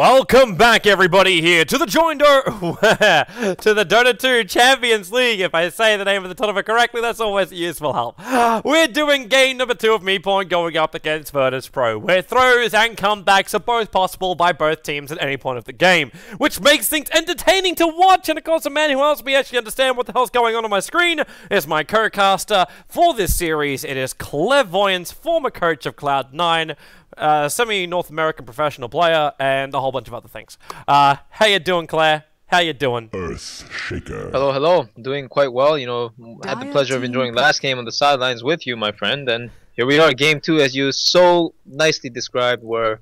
Welcome back, everybody, here to the Joinder, to the Dota 2 Champions League. If I say the name of the tournament correctly, that's always a useful help. We're doing game number two of Meatpoint going up against Virtus Pro, where throws and comebacks are both possible by both teams at any point of the game, which makes things entertaining to watch. And of course, the man who helps me actually understand what the hell's going on on my screen is my co-caster for this series. It is Clairvoyance, former coach of Cloud9, uh, semi-North American professional player, and a whole bunch of other things. Uh, how you doing, Claire? How you doing? Earth Shaker. Hello, hello. Doing quite well. You know, had the pleasure of enjoying last game on the sidelines with you, my friend. And here we are, game two, as you so nicely described, where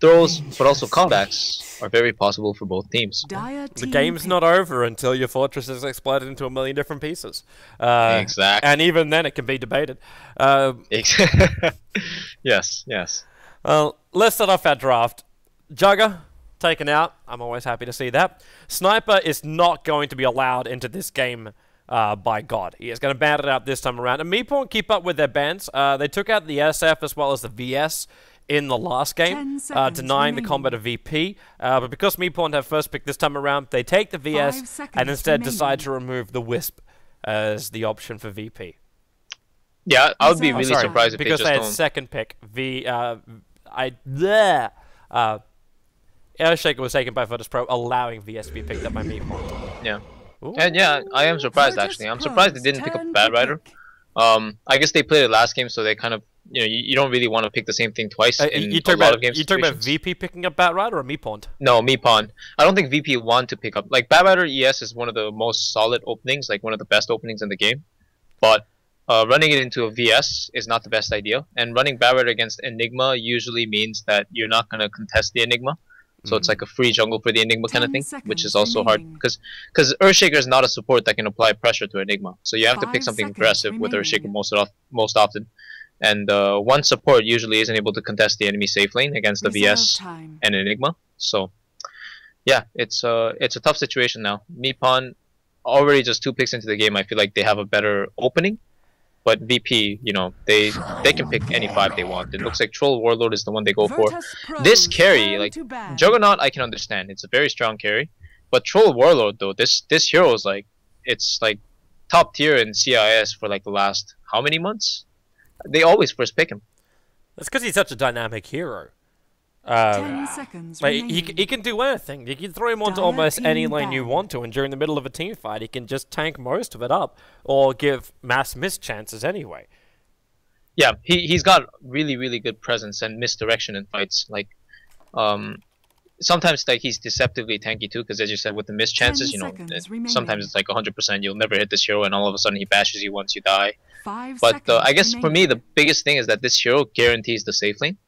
throws but also comebacks are very possible for both teams. The game's not over until your fortress is exploded into a million different pieces. Uh, exactly. And even then, it can be debated. Uh, yes, yes. Well, let's start off our draft. Jugger, taken out. I'm always happy to see that. Sniper is not going to be allowed into this game uh, by God. He is going to ban it out this time around. And Meepo keep up with their bans. Uh, they took out the SF as well as the VS in the last game, uh, denying remaining. the combat of VP. Uh, but because Meepo have first pick this time around, they take the VS and instead remaining. decide to remove the Wisp as the option for VP. Yeah, I would be really oh, surprised if because they, they had don't... second pick. V uh, I there. Uh, Earthshaker was taken by Virtus Pro, allowing VS to be picked up by me. Yeah. Ooh. And yeah, I am surprised actually. I'm surprised they didn't pick up Batrider. Um, I guess they played it last game, so they kind of, you know, you, you don't really want to pick the same thing twice uh, in you a lot of games. You talking about VP picking up Batrider or MeePwn'd? No, MeePwn'd. I don't think VP want to pick up. Like, Batrider ES is one of the most solid openings, like one of the best openings in the game. But uh, running it into a VS is not the best idea, and running Barrett against Enigma usually means that you're not going to contest the Enigma. So mm-hmm. it's like a free jungle for the Enigma kind of thing, which is also remaining. hard because because Earthshaker is not a support that can apply pressure to Enigma. So you have Five to pick something aggressive remaining. with Earthshaker most of, most often. And uh, one support usually isn't able to contest the enemy safe lane against the VS time. and Enigma. So yeah, it's uh it's a tough situation now. MeePwn'd already just two picks into the game. I feel like they have a better opening but VP, you know, they they can pick any five they want. It looks like Troll Warlord is the one they go for. This carry, like Juggernaut, I can understand. It's a very strong carry, but Troll Warlord though, this this hero is like, it's like top tier in CIS for like the last how many months? They always first pick him. That's because he's such a dynamic hero. Uh, seconds like he, he can do anything. You can throw him onto almost any lane you want to, and during the middle of a team fight, he can just tank most of it up, or give mass miss chances anyway. Yeah, he he's got really really good presence and misdirection in fights. Like, um, sometimes like he's deceptively tanky too, because as you said, with the miss chances, you know, it, sometimes it's like 100% you'll never hit this hero, and all of a sudden he bashes you once you die. Five but uh, I guess remaining. for me, the biggest thing is that this hero guarantees the safe lane.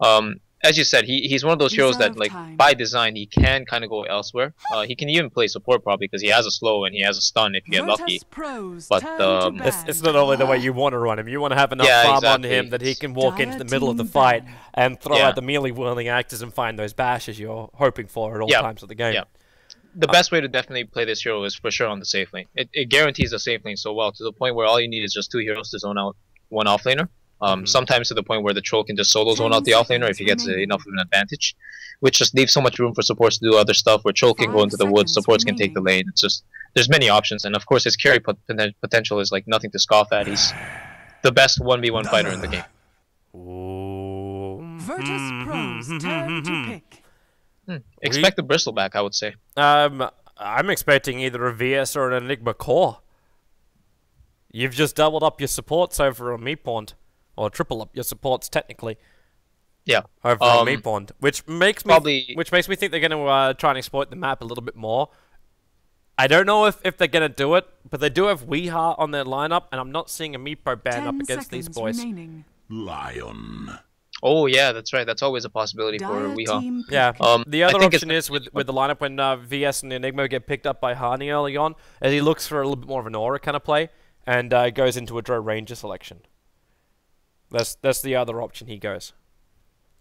Um, as you said, he he's one of those heroes that like time. by design he can kind of go elsewhere. Uh, he can even play support probably because he has a slow and he has a stun if you get lucky. But um, it's, it's not only the way you want to run him. You want to have enough yeah, farm exactly. on him that he can walk into the middle of the fight and throw yeah. out the melee wielding actors and find those bashes you're hoping for at all yeah. times of the game. Yeah. The uh, best way to definitely play this hero is for sure on the safe lane. It, it guarantees the safe lane so well to the point where all you need is just two heroes to zone out one off laner um, mm-hmm. Sometimes to the point where the troll can just solo zone out the offlaner if he gets enough of an advantage, which just leaves so much room for supports to do other stuff. Where troll can go into the woods, supports can take the lane. It's just there's many options, and of course his carry potential is like nothing to scoff at. He's the best one v one fighter in the game. Virtus mm-hmm. Pro's turn to pick. Hmm. Expect the bristleback, I would say. Um, I'm expecting either a VS or an Enigma core. You've just doubled up your supports over a Meatpond or triple up your supports technically. Yeah. Over um, on Pond, which makes me probably... which makes me think they're going to uh, try and exploit the map a little bit more. I don't know if, if they're going to do it, but they do have Weeha on their lineup, and I'm not seeing a Meepo ban up against these boys. Remaining. Lion. Oh yeah, that's right. That's always a possibility Dire for Weeha. Yeah. Um, the other option is with with the lineup when uh, VS and Enigma get picked up by Hani early on, as he looks for a little bit more of an aura kind of play, and uh, goes into a Drow Ranger selection. That's that's the other option he goes.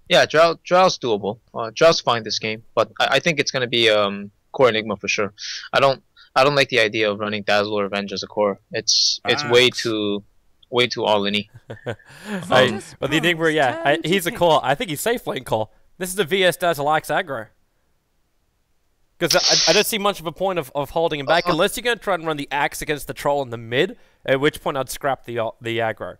Yeah, Drow, Drow's doable. Uh, Drow's fine this game, but I, I think it's gonna be um core Enigma for sure. I don't I don't like the idea of running Dazzle or Revenge as a core. It's it's way too way too all inny. um, but the Enigma, yeah, I, he's a core. I think he's safe lane core. This is a VS Dazzle Axe aggro. Because I, I don't see much of a point of, of holding him back Uh-huh. unless you're going to try and run the axe against the troll in the mid, at which point I'd scrap the uh, the aggro.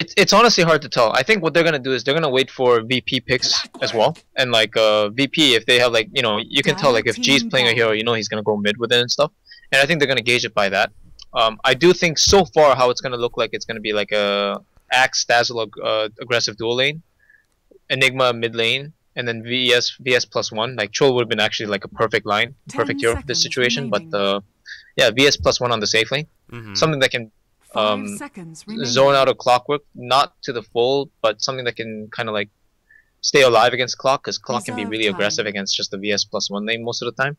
It's it's honestly hard to tell. I think what they're gonna do is they're gonna wait for VP picks as well, and like uh VP if they have like you know you can tell like if G's playing a hero, you know he's gonna go mid with it and stuff, and I think they're gonna gauge it by that. Um, I do think so far how it's gonna look like it's gonna be like a Axe Dazzle ag- uh, aggressive dual lane, Enigma mid lane, and then VS VS plus one. Like Troll would have been actually like a perfect line, perfect hero for this seconds situation, but uh, yeah VS plus one on the safe lane, Mm-hmm. something that can Five um, seconds zone out of clockwork, not to the full, but something that can kind of like stay alive against clock, because clock can be really time. aggressive against just the VS plus one lane most of the time.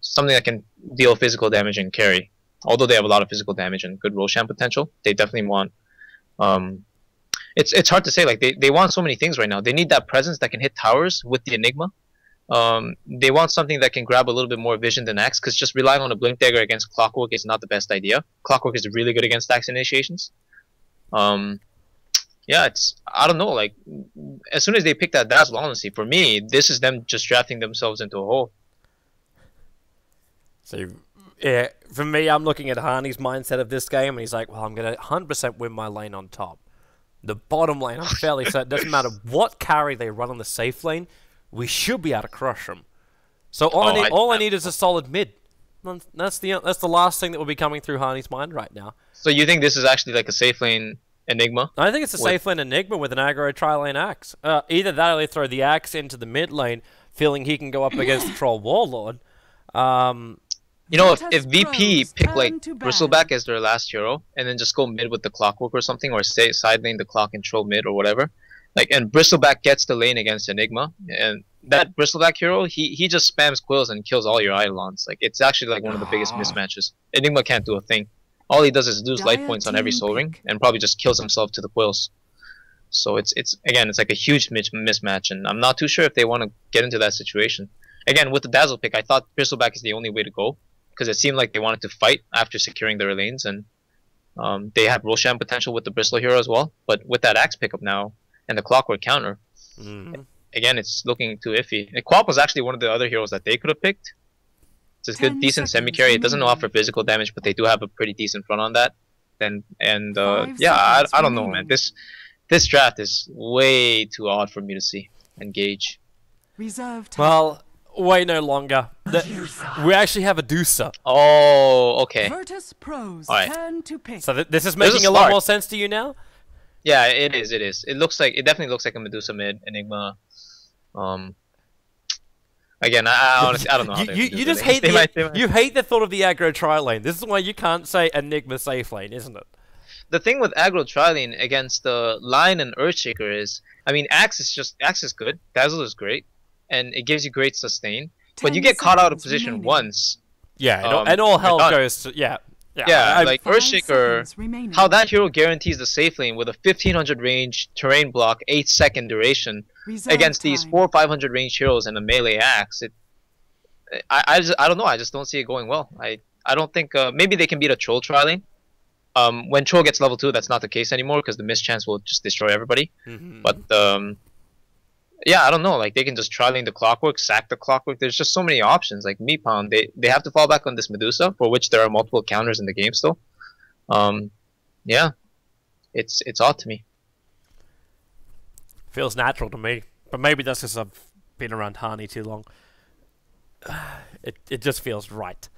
Something that can deal physical damage and carry. Although they have a lot of physical damage and good Roshan potential, they definitely want. Um, it's it's hard to say. Like they, they want so many things right now. They need that presence that can hit towers with the Enigma. Um, they want something that can grab a little bit more vision than Axe, because just relying on a Blink Dagger against Clockwork is not the best idea. Clockwork is really good against Axe initiations. Um, yeah, it's I don't know. Like as soon as they pick that Dazzle, honestly, for me, this is them just drafting themselves into a hole. So, yeah, for me, I'm looking at Harney's mindset of this game, and he's like, well, I'm going to 100% win my lane on top. The bottom lane, I'm fairly certain, It doesn't matter what carry they run on the safe lane, we should be able to crush them. So all, I, Oh, need, I- all I I- need is a solid mid. That's the that's the last thing that will be coming through Harney's mind right now. So you think this is actually like a safe lane Enigma? I think it's a What- safe lane Enigma with an aggro tri lane axe. Uh, either that or they throw the axe into the mid lane, feeling he can go up against the troll warlord. Um, You know, if, if VP pick like to Bristleback as their last hero, and then just go mid with the Clockwork or something, or say side lane the Clock and troll mid or whatever, like and Bristleback gets the lane against Enigma, and that Bristleback hero, he he just spams quills and kills all your Eidolons. Like it's actually like one of the biggest mismatches. Enigma can't do a thing. All he does is lose life points on every soul ring, and probably just kills himself to the quills. So it's it's again it's like a huge mismatch, and I'm not too sure if they want to get into that situation. Again, with the Dazzle pick, I thought Bristleback is the only way to go because it seemed like they wanted to fight after securing their lanes, and um, they have Roshan potential with the Bristol hero as well. But with that Axe pickup now and the Clockwork counter, mm, again, it's looking too iffy. And Quap was actually one of the other heroes that they could have picked. It's a good, decent semi carry. It doesn't remaining. offer physical damage, but they do have a pretty decent front on that. Then and uh, yeah, I, I don't know, man. This this draft is way too odd for me to see and gauge. Reserve well, wait no longer. The, we actually have a Deucer. Oh, okay. Virtus Pros Alright. turn to pick. So th- this is There's a making a lot more sense to you now? Yeah, it is. It is. It looks like it definitely looks like a Medusa mid Enigma. Um. Again, I, I honestly I don't know. How You, you, you just hate They the, might- might- you hate the thought of the aggro tri lane. This is why you can't say Enigma safe lane, isn't it? the thing with aggro trilane against the line and Earthshaker is, I mean, Axe is just Axe is good, Dazzle is great, and it gives you great sustain. But you get caught out of position remaining. once. Yeah, and, all, Um, and all hell goes to yeah. Yeah, Yeah, I- like Five Earthshaker, how that hero guarantees the safe lane with a 1500 range terrain block, 8 second duration Reserve against these time. 4 or 500 range heroes and a melee axe. It, I, I, just, I don't know. I just don't see it going well. I, I don't think uh, maybe they can beat a troll trilane. Um, when troll gets level two, that's not the case anymore because the mischance will just destroy everybody. Mhm. But um, yeah, I don't know. Like they can just trilane the clockwork, sack the clockwork. There's just so many options. Like Meatpound, they they have to fall back on this Medusa, for which there are multiple counters in the game still. Um, yeah, it's it's odd to me. feels natural to me, but maybe that's because I've been around Harney too long. It it just feels right.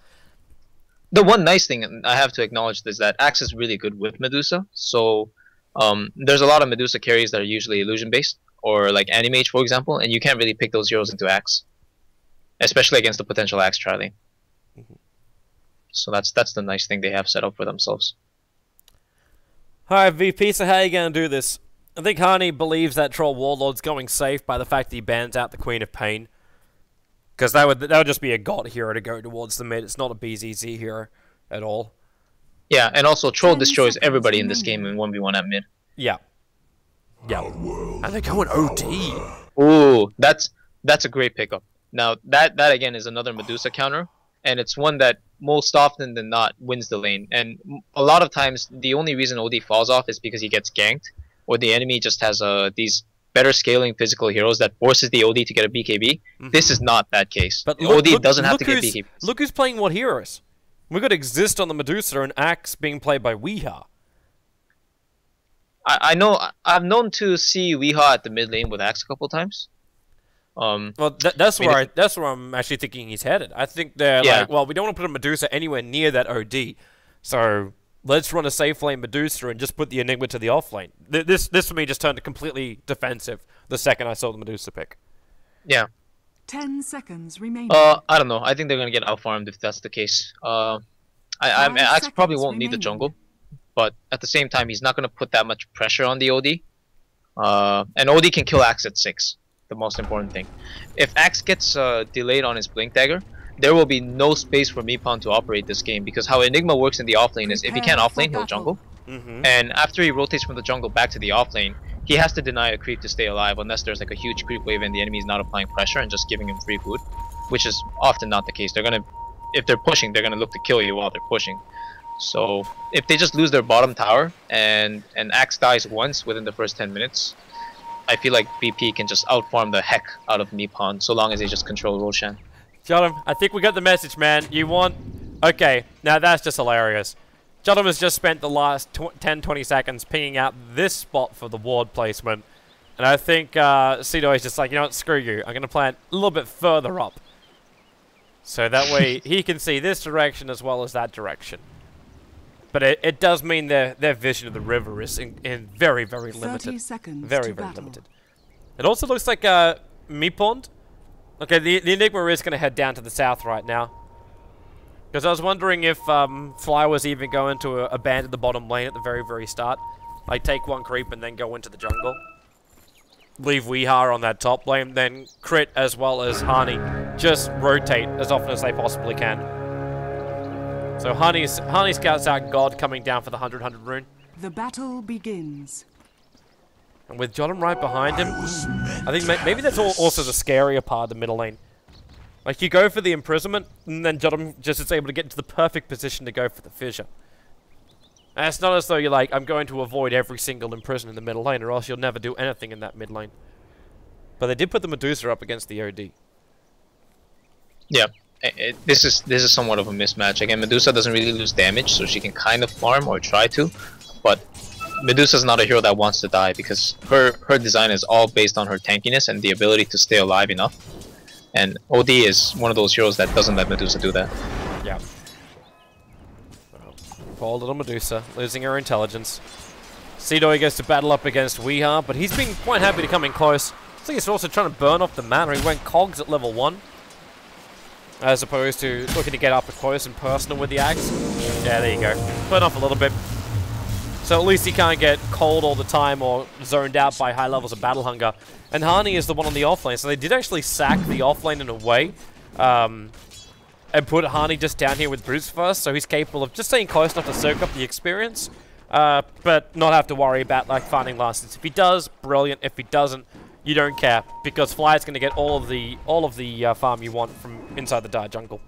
the one nice thing I have to acknowledge is that Axe is really good with Medusa. So um, there's a lot of Medusa carries that are usually illusion based, or like Anti-Mage, for example, and you can't really pick those heroes into Axe, especially against the potential Axe Trilane. Mm-hmm. So that's that's the nice thing they have set up for themselves. Alright, VP, so how are you going to do this? I think Harney believes that Troll Warlord's going safe by the fact that he bans out the Queen of Pain. Because that would, that would just be a god hero to go towards the mid. It's not a BZZ hero at all. Yeah, and also Troll destroys everybody in this game in one v one at mid. Yeah. Yeah. And they're going OD. Ooh, that's that's a great pickup. Now that that again is another Medusa counter, and it's one that most often than not wins the lane. And a lot of times the only reason OD falls off is because he gets ganked, or the enemy just has uh these better scaling physical heroes that forces the OD to get a BKB. This is not that case. But look, OD look- doesn't have to get who's, BKB. Look who's playing what heroes. We've got Exist on the Medusa and Axe being played by Weeha. I, I know I- I've known to see Weeha at the mid lane with Axe a couple times. Um, Well, th- that's I mean, where I, that's where I'm actually thinking he's headed. I think they're Yeah. like, well, we don't want to put a Medusa anywhere near that OD, so let's run a safe lane Medusa and just put the Enigma to the off lane. Th- this this for me just turned completely defensive the second I saw the Medusa pick. yeah. Ten seconds remaining. Uh, I don't know. I think they're gonna get out farmed if that's the case. Uh, I, I, Five Axe probably won't need the jungle, but at the same time, he's not gonna put that much pressure on the OD. Uh, and OD can kill Axe at six. The most important thing. If Axe gets uh, delayed on his blink dagger, there will be no space for MeePwn'd to operate this game because how Enigma works in the offlane is if he can't offlane, he'll jungle. Mm-hmm. And after he rotates from the jungle back to the offlane, he has to deny a creep to stay alive unless there's like a huge creep wave and the enemy is not applying pressure and just giving him free food, which is often not the case. They're gonna, if they're pushing, they're gonna look to kill you while they're pushing. So if they just lose their bottom tower and and Axe dies once within the first 10 minutes, I feel like VP can just outfarm the heck out of Nippon so long as they just control Roshan. Jotum, I think we got the message, man. You want... Okay, now that's just hilarious. Jotum has just spent the last tw 10, 20 seconds pinging out this spot for the ward placement. And I think uh, Cedo is just like, you know what, screw you. I'm going to plant a little bit further up. So that way he can see this direction as well as that direction. But it, it does mean their, their vision of the river is in, in very, very limited. Thirty seconds Very, very battle. limited. It also looks like uh, MeePwn'd. Okay, the, the Enigma is going to head down to the south right now. Because I was wondering if um, Fly was even going to uh, abandon the bottom lane at the very, very start. Like, take one creep and then go into the jungle. Leave Weeha on that top lane, then Crit as well as Hani just rotate as often as they possibly can. So Hani's, Hani scouts out God coming down for the 100-100 rune. The battle begins. And with Jotum right behind him, I think ma- maybe that's all also the scarier part of the middle lane. Like, you go for the imprisonment, and then Jotum just is able to get into the perfect position to go for the fissure. And it's not as though you're like, I'm going to avoid every single imprison in the middle lane, or else you'll never do anything in that mid lane. But they did put the Medusa up against the OD. Yeah, i- i- this is this is somewhat of a mismatch. Again, Medusa doesn't really lose damage, so she can kind of farm or try to, but Medusa's not a hero that wants to die because her her design is all based on her tankiness and the ability to stay alive enough. And OD is one of those heroes that doesn't let Medusa do that. Yeah. Poor little Medusa, losing her intelligence. Sedoy goes to battle up against Weeha, but he's been quite happy to come in close. I think he's also trying to burn off the mana. He went cogs at level 1. As opposed to looking to get up close and personal with the axe. Yeah, there you go. Burn off a little bit. So at least he can't get cold all the time or zoned out by high levels of battle hunger. And Hani is the one on the offlane, so they did actually sack the offlane in a way. Um, and put Hani just down here with Bruce first, so he's capable of just staying close enough to soak up the experience, uh, but not have to worry about like finding last. If he does, brilliant. If he doesn't, you don't care because Fly's going to get all of the all of the uh, farm you want from inside the dire jungle.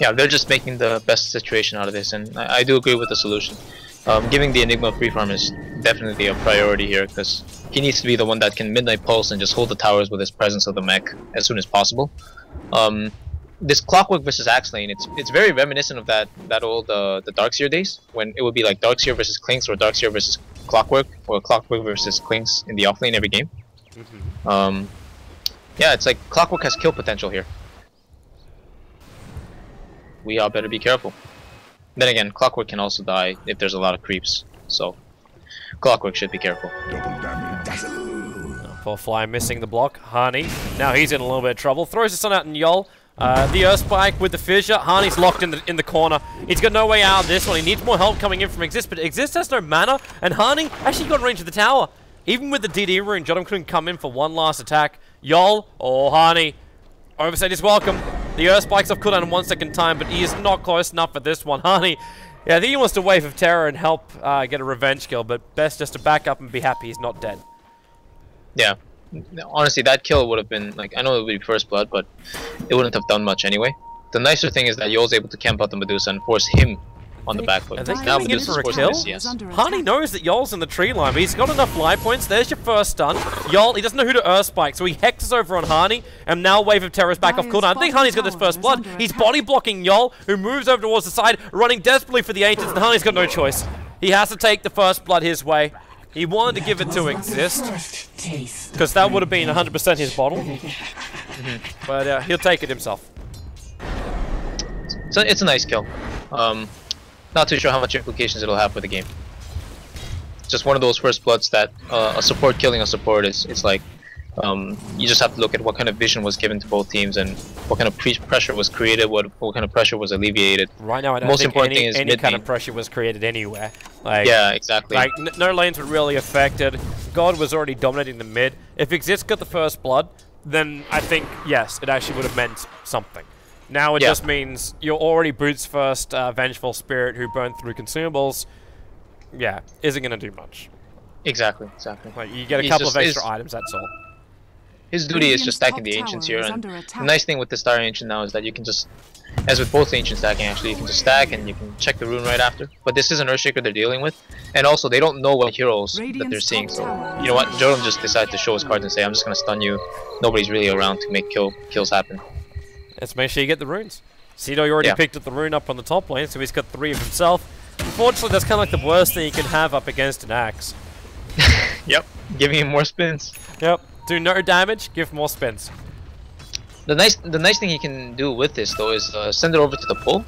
Yeah, they're just making the best situation out of this, and I, I do agree with the solution. Um, giving the Enigma free farm is definitely a priority here because he needs to be the one that can midnight pulse and just hold the towers with his presence of the mech as soon as possible. Um, this Clockwork versus Axe lane, it's it's very reminiscent of that that old uh, the Darkseer days when it would be like Darkseer versus Clinkz or Darkseer versus Clockwork or Clockwork versus Clinkz in the off lane every game. Um, yeah, it's like Clockwork has kill potential here. We all better be careful. Then again, Clockwork can also die if there's a lot of creeps, so Clockwork should be careful. Double damage. Poor Fly missing the block. Hani, now he's in a little bit of trouble. Throws the sun out in Yol. Uh, the Earth Spike with the fissure. Hani's locked in the in the corner. He's got no way out of this one. He needs more help coming in from Exist, but Exist has no mana, and Hani actually got range of the tower. Even with the DD rune, Jotum couldn't come in for one last attack. Yol or Hani, Overset is welcome. The Earth Spike's off cooldown one second time, but he is not close enough for this one. Hani, yeah, I think he wants to Wave of Terror and help uh, get a revenge kill, but best just to back up and be happy he's not dead. Yeah. Honestly, that kill would have been like I know it would be first blood, but it wouldn't have done much anyway. The nicer thing is that Yo's able to camp out the Medusa and force him on the back foot. Are they Now coming in Medusa's for a forcing kill? this, yes. Hani knows that Yol's in the tree line, but he's got enough life points. There's your first stun. Yol, he doesn't know who to Earth Spike, so he hexes over on Hani, and now Wave of Terror is back off cooldown. I think bottom Hani's got this first blood. He's body blocking Yol, who moves over towards the side, running desperately for the Ancients, and Hani's got no choice. He has to take the first blood his way. He wanted to give it to Exist, because that would have been 100% his bottle. But uh, he'll take it himself. So it's a nice kill. Um, not too sure how much implications it'll have for the game. Just one of those first bloods that uh, a support killing a support is. It's like um, you just have to look at what kind of vision was given to both teams and what kind of pre pressure was created, what what kind of pressure was alleviated. Right now, I don't Most think important any, thing is any kind of pressure was created anywhere. Like, Yeah, exactly. Like, n- no lanes were really affected. God was already dominating the mid. If Exist got the first blood, then I think, yes, it actually would have meant something. Now it Yeah. just means you're already Boots' first uh, Vengeful Spirit who burned through consumables. Yeah, isn't going to do much. exactly, exactly. Like, you get a couple just- of extra items, that's all. His duty is just stacking the ancients here, and the nice thing with the Star Ancient now is that you can just, as with both Ancient stacking actually, you can just stack and you can check the rune right after. But this is an Earthshaker they're dealing with, and also they don't know what heroes that they're seeing. So you know what, Jordan just decided to show his cards and say, "I'm just gonna stun you. Nobody's really around to make kill kills happen." Let's make sure you get the runes. Cedo already Yeah. picked up the rune up on the top lane, so he's got three of himself. Unfortunately, that's kind of like the worst thing you can have up against an axe. Yep, giving him more spins. Yep. Do no damage, give more spins. The nice the nice thing he can do with this though is uh, send it over to the pull,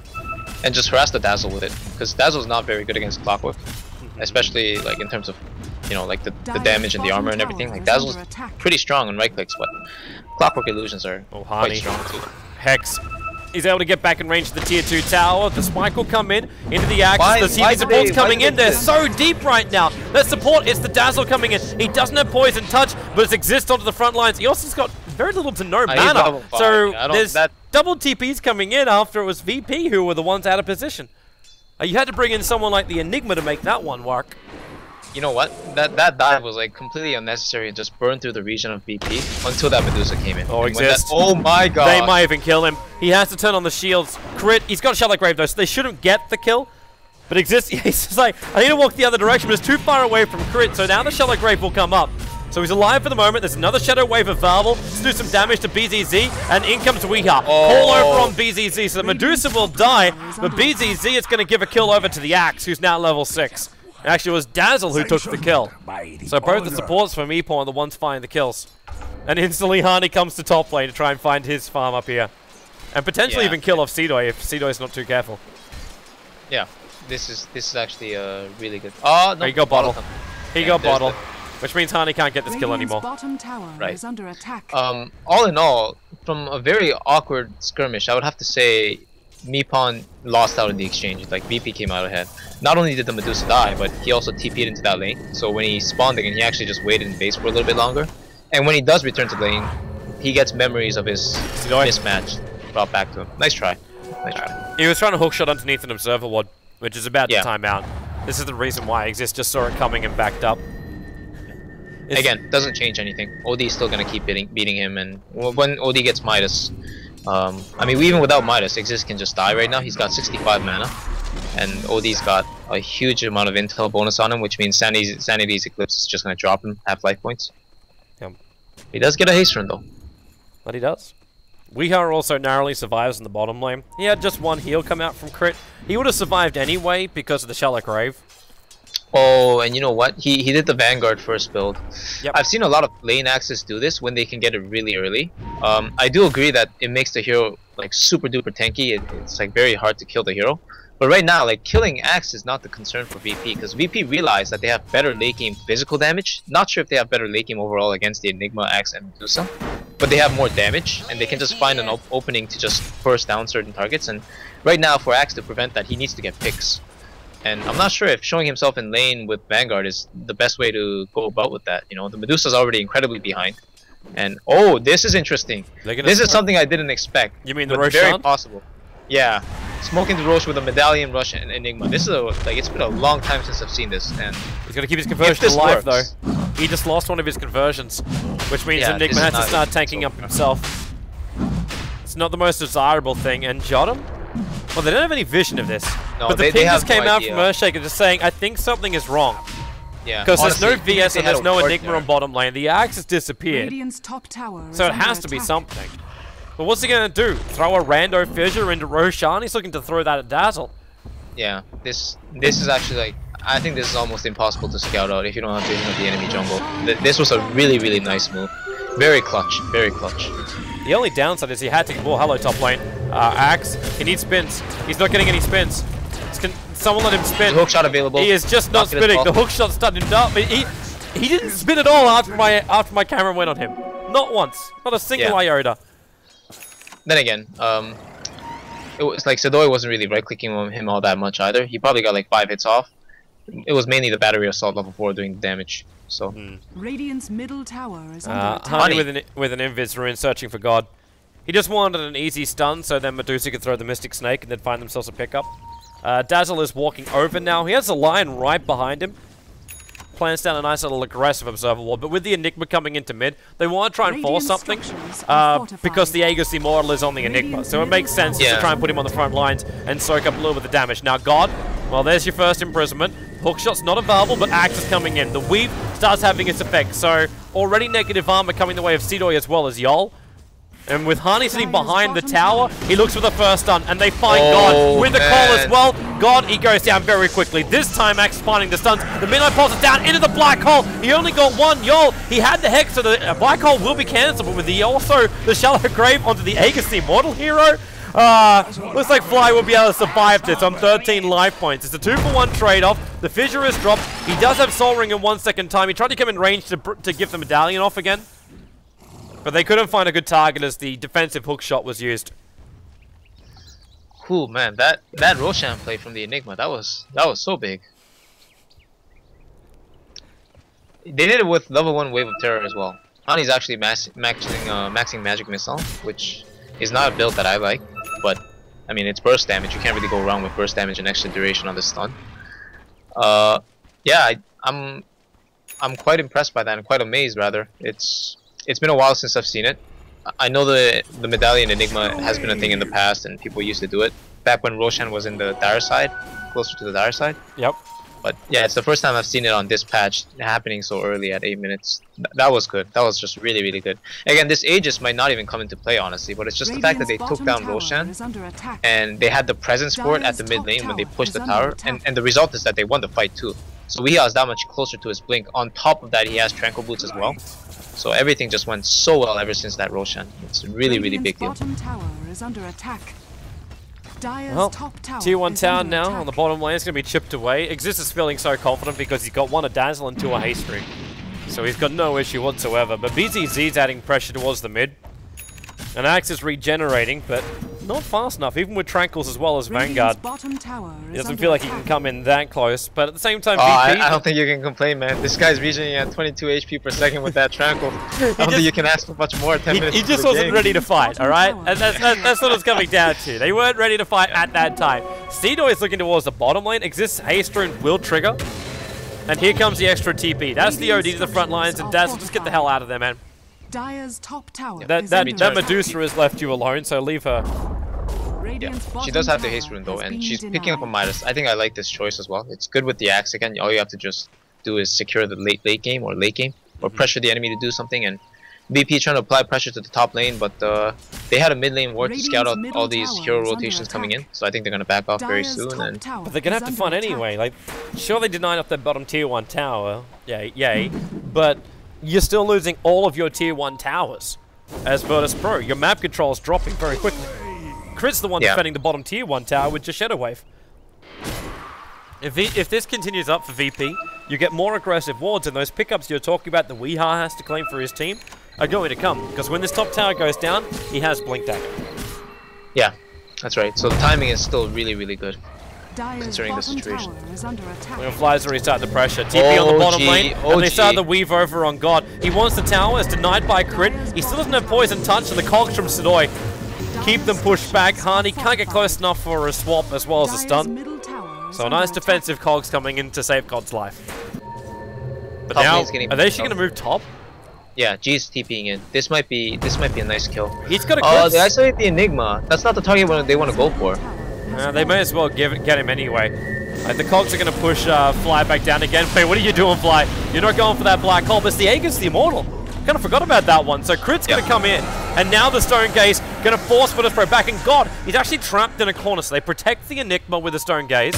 and just harass the Dazzle with it, because Dazzle's not very good against Clockwork, especially like in terms of, you know, like the, the damage and the armor and everything. Like is Dazzle's pretty strong on right clicks, but Clockwork illusions are Oh, quite strong too. Hex. He's able to get back in range of the tier 2 tower. The spike will come in into the axis. Why- the CP support's they- coming in. they They're this? so deep right now. Their support, it's the Dazzle coming in. He doesn't have poison touch, but it's exists onto the front lines. He also's got very little to no Uh, mana. So there's that- double TPs coming in after it was VP who were the ones out of position. Uh, you had to bring in someone like the Enigma to make that one work. You know what? That that dive was like completely unnecessary and just burned through the region of VP until that Medusa came in. Oh, exist. That, oh my god. They might even kill him. He has to turn on the shields. Crit. He's got Shallow Grave though, so they shouldn't get the kill. But exists. He's just like, I need to walk the other direction, but it's too far away from Crit. So now the Shallow Grave will come up. So he's alive for the moment. There's another Shadow Wave of Varvel. Let's do some damage to BZZ, and in comes Weeha. Call oh. over on BZZ, so the Medusa will die, but BZZ is going to give a kill over to the Axe, who's now level 6. Actually, it was Dazzle who took the kill. So both the supports from Epo are the ones finding the kills. And instantly Hani comes to top lane to try and find his farm up here. And potentially Yeah. even kill off Sedoy if Sedoy's not too careful. Yeah. This is this is actually a really good. Oh no. There you go, Bottle. come- He Yeah, got Bottle. the- Which means Hani can't get this kill anymore. bottom tower Right. is under attack. Um, all in all, from a very awkward skirmish, I would have to say MeePwn'd lost out in the exchange. Like VP came out ahead. Not only did the Medusa die, but he also TP'd into that lane. So when he spawned again, he actually just waited in base for a little bit longer. And when he does return to lane, he gets memories of his mismatch brought back to him. Nice try. Nice try. He was trying to hook shot underneath an observer ward, which is about Yeah. to time out. This is the reason why Exist just saw it coming and backed up. It's- Again, doesn't change anything. OD is still gonna keep beating, beating him, and when OD gets Midas, um, I mean, even without Midas, Exist can just die right now. He's got 65 mana, and OD's got a huge amount of intel bonus on him, which means Sanity's, Sanity's Eclipse is just gonna drop him half life points. Yep. He does get a haste rune though. But he does. Weeha also narrowly survives in the bottom lane. He had just one heal come out from crit. He would have survived anyway because of the Shallow Grave. Oh, and you know what? He he did the Vanguard first build. Yep. I've seen a lot of lane axes do this when they can get it really early. Um, I do agree that it makes the hero like super duper tanky. It, it's like very hard to kill the hero. But right now, like killing axe is not the concern for VP because VP realized that they have better late game physical damage. Not sure if they have better late game overall against the Enigma, Axe, and Medusa, but they have more damage and they can just find an op opening to just burst down certain targets. And right now, for Axe to prevent that, he needs to get picks. And I'm not sure if showing himself in lane with Vanguard is the best way to go about with that. You know, the Medusa's already incredibly behind. And oh, this is interesting. This is something I didn't expect. You mean the but very Roshan? possible. Yeah, smoking the Roche with a medallion rush and Enigma. This is a, like it's been a long time since I've seen this, and He's gonna keep his conversion alive works- though. He just lost one of his conversions, which means Yeah, Enigma has to start tanking so- up himself. It's not the most desirable thing. And Jottam? Well, they don't have any vision of this. No, but the they, ping they just came no out idea. from Earthshaker just saying, I think something is wrong. Yeah. Because there's no honestly, even if VS and there's no Enigma there- on bottom lane. The Axe has disappeared. Radiant's top tower is So it under has to be something. But what's he gonna do? Throw a rando fissure into Roshan? He's looking to throw that at Dazzle. Yeah. This this is actually like I think this is almost impossible to scout out if you don't have vision of the enemy jungle. Th this was a really really nice move. Very clutch. Very clutch. The only downside is he had to well hello top lane. Uh, Axe, he needs spins. He's not getting any spins. It's Someone let him spin. The hook shot available. He is just not Knock it as spinning. The hook shot's starting to up. He he didn't spin at all after my after my camera went on him. Not once. Not a single Yeah. iota. Then again, um, it was like Sedoy wasn't really right clicking on him all that much either. He probably got like five hits off. It was mainly the battery assault level four doing the damage. So Hmm. Radiant's middle tower is under Uh, attack. Honey Honey. with an with an invis rune searching for God. He just wanted an easy stun, so then Medusa could throw the Mystic Snake and then find themselves a pickup. Uh, Dazzle is walking over now. He has a lion right behind him. Plans down a nice little aggressive observer ward, but with the Enigma coming into mid, they want to try and force something. Uh, because the Aegis Immortal is on the Enigma, so it makes sense just to try and put him on the front lines and soak up a little bit of the damage. Now, God, well, there's your first imprisonment. Hookshot's not available, but Axe is coming in. The Weave starts having its effect, so already negative armor coming the way of Sedoy as well as Yol. And with Hani sitting behind the tower, tower. he looks for the first stun, and they find Oh, God with the call as well. God, he goes down very quickly. This time, Axe finding the stuns. The Midnight Pulse is down into the black hole. He only got one Yol. He had the Hex, so the uh, black hole will be cancelled, but with the also the Shallow Grave onto the Aegis the Immortal hero, uh, looks like Fly will be able to survive this on 13 life points. It's a two for one trade-off. The Fissure is dropped. He does have Soul Ring in one second time. He tried to come in range to, to give the Medallion off again. But they couldn't find a good target as the defensive hook shot was used. Cool man, that that Roshan play from the Enigma, that was that was so big. They did it with level one wave of terror as well. Honey's actually maxing uh, maxing magic missile, which is not a build that I like, but I mean it's burst damage. You can't really go wrong with burst damage and extra duration on the stun. Uh, yeah, I, I'm I'm quite impressed by that and quite amazed rather. It's it's been a while since I've seen it. I know the the medallion enigma has been a thing in the past and people used to do it back when Roshan was in the dire side, closer to the dire side. Yep. But yeah, it's the first time I've seen it on this patch happening so early at eight minutes. Th- that was good. That was just really really good. Again, this Aegis might not even come into play honestly, but it's just the fact that they took down Roshan is under attack. and they had the presence for it at the mid lane when they pushed the tower, and and the result is that they won the fight too. So Weeha is that much closer to his blink. On top of that, he has tranquil boots as well. So everything just went so well ever since that Roshan. It's a really really big deal. bottom tower is under attack. Dire's Well, top tower Tier 1 is town under now attack. on the bottom lane is going to be chipped away. Exist is feeling so confident because he's got one a Dazzle and two a Haste Ring. So he's got no issue whatsoever. But BZZ's adding pressure towards the mid. And Axe is regenerating, but not fast enough, even with Tranquils as well as Vanguard. bottom He doesn't feel like he can come in that close, but at the same time, Oh, I, VP, I don't think you can complain, man. This guy's regening at 22 HP per second with that tranquil. I don't just- think you can ask for much more. 10 he, minutes. he just wasn't game. ready to fight, alright? And that's, that's, that's what it's coming down to. They weren't ready to fight at that time. Cedo is looking towards the bottom lane. Exists Haste Rune will trigger. And here comes the extra TP. That's the OD to the front lines, and Dazzle, just get the hell out of there, man. Dire's top tower That is that, under that. Medusa has left you alone, so leave her. Yeah, she does have the haste rune though, and been she's picking up a. Midas. I think I like this choice as well. It's good with the axe again. All you have to just do is secure the late late game or late game, or Mm-hmm. pressure the enemy to do something. And VP trying to apply pressure to the top lane, but uh, they had a mid lane ward to scout out all these hero rotations coming in. So I think they're gonna back off very soon. And But they're gonna have to under find attack. anyway. Like, sure they denied off that bottom tier one tower. Yay, yay. But you're still losing all of your tier one towers as Virtus Pro. Your map control is dropping very quickly. Crit's the one Yeah. defending the bottom tier one tower with just Shadow Wave. If, he, if this continues up for VP, you get more aggressive wards, and those pickups you're talking about that Weeha has to claim for his team are going to come. Because when this top tower goes down, he has Blink Dagger. yeah, that's right. So the timing is still really really good. Dire's considering the bottom situation. tower is under attack. When Fly's already started the pressure. TP oh, on the bottom OG, lane, oh, and they start the weave over on God. He wants the tower, it's denied by crit. He still doesn't have poison touch, and the cogs from Sedoy keep them pushed back. Hani can't get close enough for a swap as well as a stun. middle tower is So a nice defensive cogs coming in to save God's life. But Top now, are they pushed actually going to move top? Yeah, G's TPing in. This might be this might be a nice kill. He's got a Oh, crit. they isolate the Enigma. That's not the target one they want to go for. Uh, they may as well give it, get him anyway. Like, the Cogs are going to push uh, Fly back down again. Wait, what are you doing, Fly? You're not going for that black hole, but it's the Aegis the Immortal. Kind of forgot about that one. So Crit's going to come in, and now the Stone Gaze going to force Virtus Pro back. And God, he's actually trapped in a corner, so they protect the Enigma with the Stone Gaze.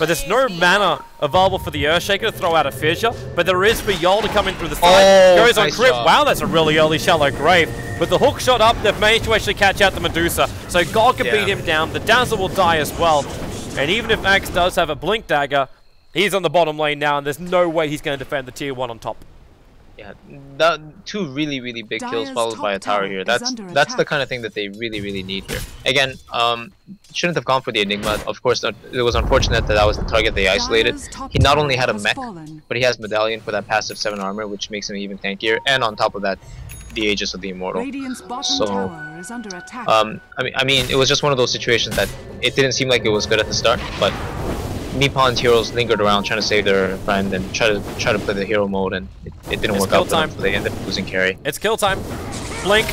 But there's no mana available for the Earthshaker to throw out a fissure, but there is for Yol to come in through the side. Oh, Goes on Crit. job. Wow, that's a really early shallow grave. But the hook shot up, they've managed to actually catch out the Medusa. So God can Yeah. beat him down. The Dazzle will die as well. And even if Axe does have a Blink Dagger, he's on the bottom lane now, and there's no way he's going to defend the tier 1 on top. Yeah, that two really really big kills followed by a tower here. That's that's the kind of thing that they really really need here. Again, um, shouldn't have gone for the enigma. Of course, it was unfortunate that that was the target they isolated. He not only had a mech, but he has medallion for that passive seven armor, which makes him even tankier. And on top of that, the Aegis of the immortal. So, tower is under attack. Um, I mean, I mean, it was just one of those situations that it didn't seem like it was good at the start, but MeePwn'd's heroes lingered around trying to save their friend and try to try to play the hero mode, and it, it didn't It's work kill out for them, so they ended up losing carry. It's kill time. Blink,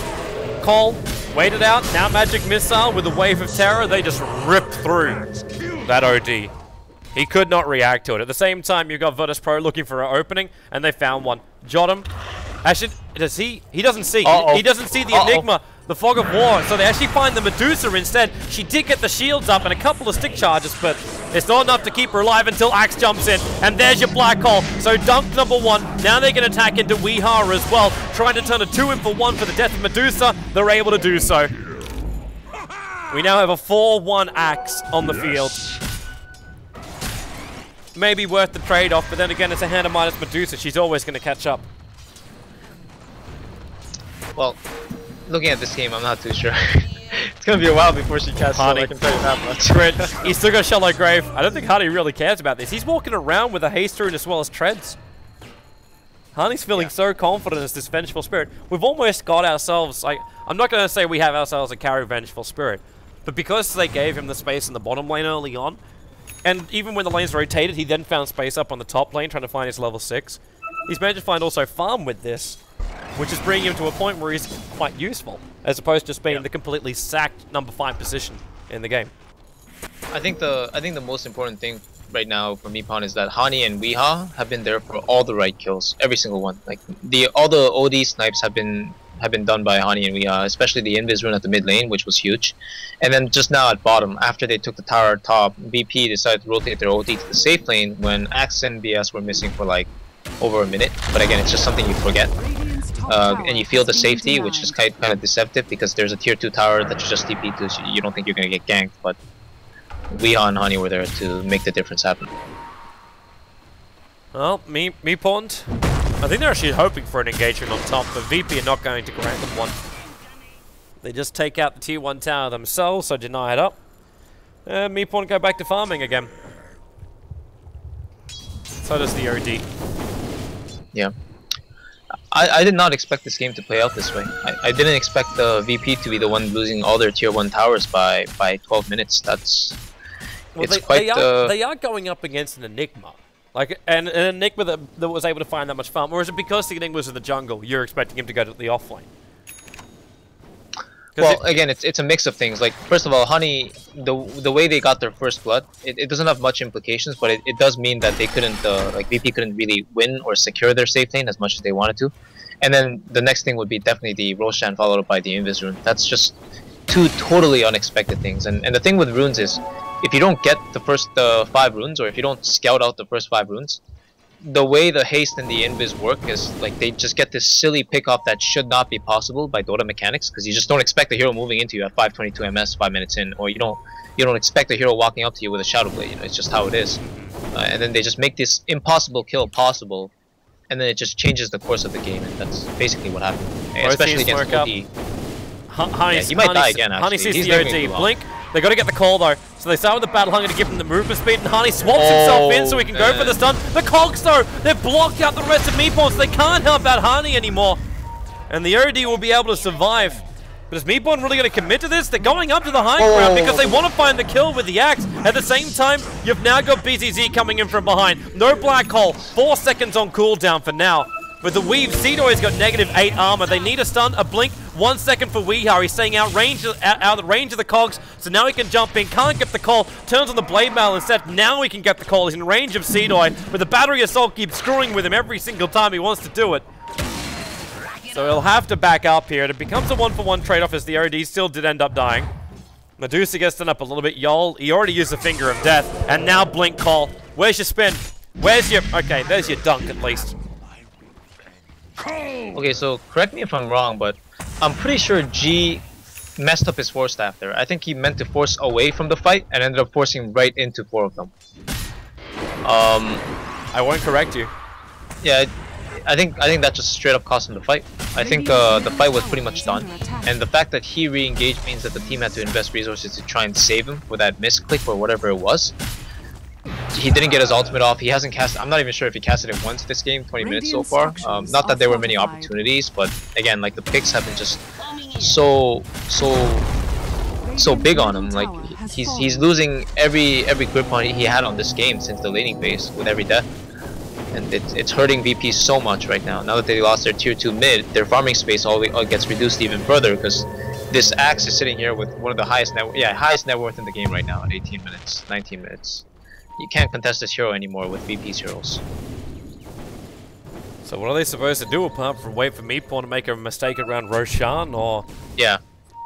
call, wait it out. Now Magic Missile with a wave of terror. They just rip through that OD. He could not react to it. At the same time, you've got Virtus Pro looking for an opening, and they found one. Jot him. Actually, does he? He doesn't see. Uh-oh. He, he doesn't see the Uh-oh. Enigma, the Fog of War. So they actually find the Medusa instead. She did get the shields up and a couple of stick charges, but it's not enough to keep her alive until Axe jumps in. And there's your black hole. So dunk number one. Now they can attack into Weehara as well, trying to turn a two in for one for the death of Medusa. They're able to do so. We now have a 4-1 Axe on the field. Maybe worth the trade-off, but then again, it's a hand of minus Medusa. She's always going to catch up. Well, looking at this game, I'm not too sure. it's gonna be a while before she casts Honey. I can tell you that much. Crit. He's still got Shallow Grave. I don't think Hardy really cares about this. He's walking around with a haste rune as well as treads. Hardy's feeling Yeah. so confident as this Vengeful Spirit. We've almost got ourselves, like, I'm not going to say we have ourselves a carry Vengeful Spirit, but because they gave him the space in the bottom lane early on, and even when the lanes rotated, he then found space up on the top lane trying to find his level 6. He's managed to find also farm with this, which is bringing him to a point where he's quite useful, as opposed to just being Yeah. the completely sacked number 5 position in the game. I think the I think the most important thing right now for MeePwn'd is that Hani and Weeha have been there for all the right kills, every single one. Like the all the OD snipes have been have been done by Hani and Weeha, especially the Invis rune at the mid lane, which was huge. And then just now at bottom, after they took the tower top, VP decided to rotate their OD to the safe lane when Axe and BS were missing for like over a minute. But again, it's just something you forget. Radiant's top Uh, and you feel the safety, which is denied. kind kind of deceptive because there's a tier two tower that you just TP to, so you don't think you're gonna get ganked, but Weeha and Honey were there to make the difference happen. Well, me, me Pond. I think they're actually hoping for an engagement on top, but VP are not going to grant them one. They just take out the tier 1 tower themselves, so deny it up. And me Pond go back to farming again. So does the OD. Yeah. I, I did not expect this game to play out this way. I, I didn't expect the VP to be the one losing all their tier 1 towers by, by 12 minutes. That's Well, It's they, quite, they, are, uh, they are going up against an Enigma. Like, and an Enigma that, that was able to find that much farm. Or is it because the Enigma was in the jungle, you're expecting him to go to the offlane? Well, if- again, it's it's a mix of things. Like first of all, Honey, the the way they got their first blood, it, it doesn't have much implications, but it, it does mean that they couldn't uh, like VP couldn't really win or secure their safe lane as much as they wanted to. And then the next thing would be definitely the Roshan followed up by the Invis rune. That's just two totally unexpected things. And and the thing with runes is, if you don't get the first uh, five runes, or if you don't scout out the first five runes, the way the haste and the invis work is like they just get this silly pickoff that should not be possible by Dota mechanics because you just don't expect a hero moving into you at 522 ms five minutes in, or you don't you don't expect a hero walking up to you with a shadow blade. You know, it's just how it is. Uh, and then they just make this impossible kill possible, and then it just changes the course of the game, and that's basically what happened. Especially against up. OD. Honey, Yeah, he might Honey die again, Honey sees He's the OD. Blink. They got to get the call though. So they start with the battle hunger to give him the movement speed, and Honey swaps himself in so he can go for the oh, stun. The cogs though, they've blocked out the rest of Meatballs. So they can't help out Honey anymore. And the OD will be able to survive. But is Meatball really going to commit to this? They're going up to the high ground because they want to find the kill with the axe. At the same time, you've now got BZZ coming in from behind. No black hole. Four seconds on cooldown for now. With the weave, Sedoy's got negative 8 armor. They need a stun, a blink. One second for Weeha. He's staying out range, out, out of the range of the cogs, so now he can jump in. Can't get the call. Turns on the blade mail instead. Now he can get the call. He's in range of Sedoy, but the battery assault keeps screwing with him every single time he wants to do it. So he'll have to back up here. It becomes a one-for-one trade-off as the OD still did end up dying. Medusa gets done up a little bit. Yol, he already used the Finger of Death. And now Blink Call. Where's your spin? Where's your... Okay, there's your dunk at least. Okay, so correct me if I'm wrong, but I'm pretty sure G messed up his force staff there. I think he meant to force away from the fight and ended up forcing right into four of them. Um, I won't correct you. yeah, I think I think that just straight up cost him the fight. I think uh, the fight was pretty much done, and the fact that he re-engaged means that the team had to invest resources to try and save him with that misclick or whatever it was. He didn't get his ultimate off. He hasn't cast. I'm not even sure if he casted it once this game. 20 minutes so far. Um, not that there were many opportunities, but again, like the picks have been just so so so big on him. Like he's he's losing every every grip on he had on this game since the laning phase with every death, and it's it's hurting VP so much right now. Now that they lost their tier two mid, their farming space all, gets reduced even further because this axe is sitting here with one of the highest net yeah highest net worth in the game right now at 18 minutes, 19 minutes. You can't contest this hero anymore with VP's heroes. So what are they supposed to do apart from wait for MeePwn'd to make a mistake around Roshan or... Yeah,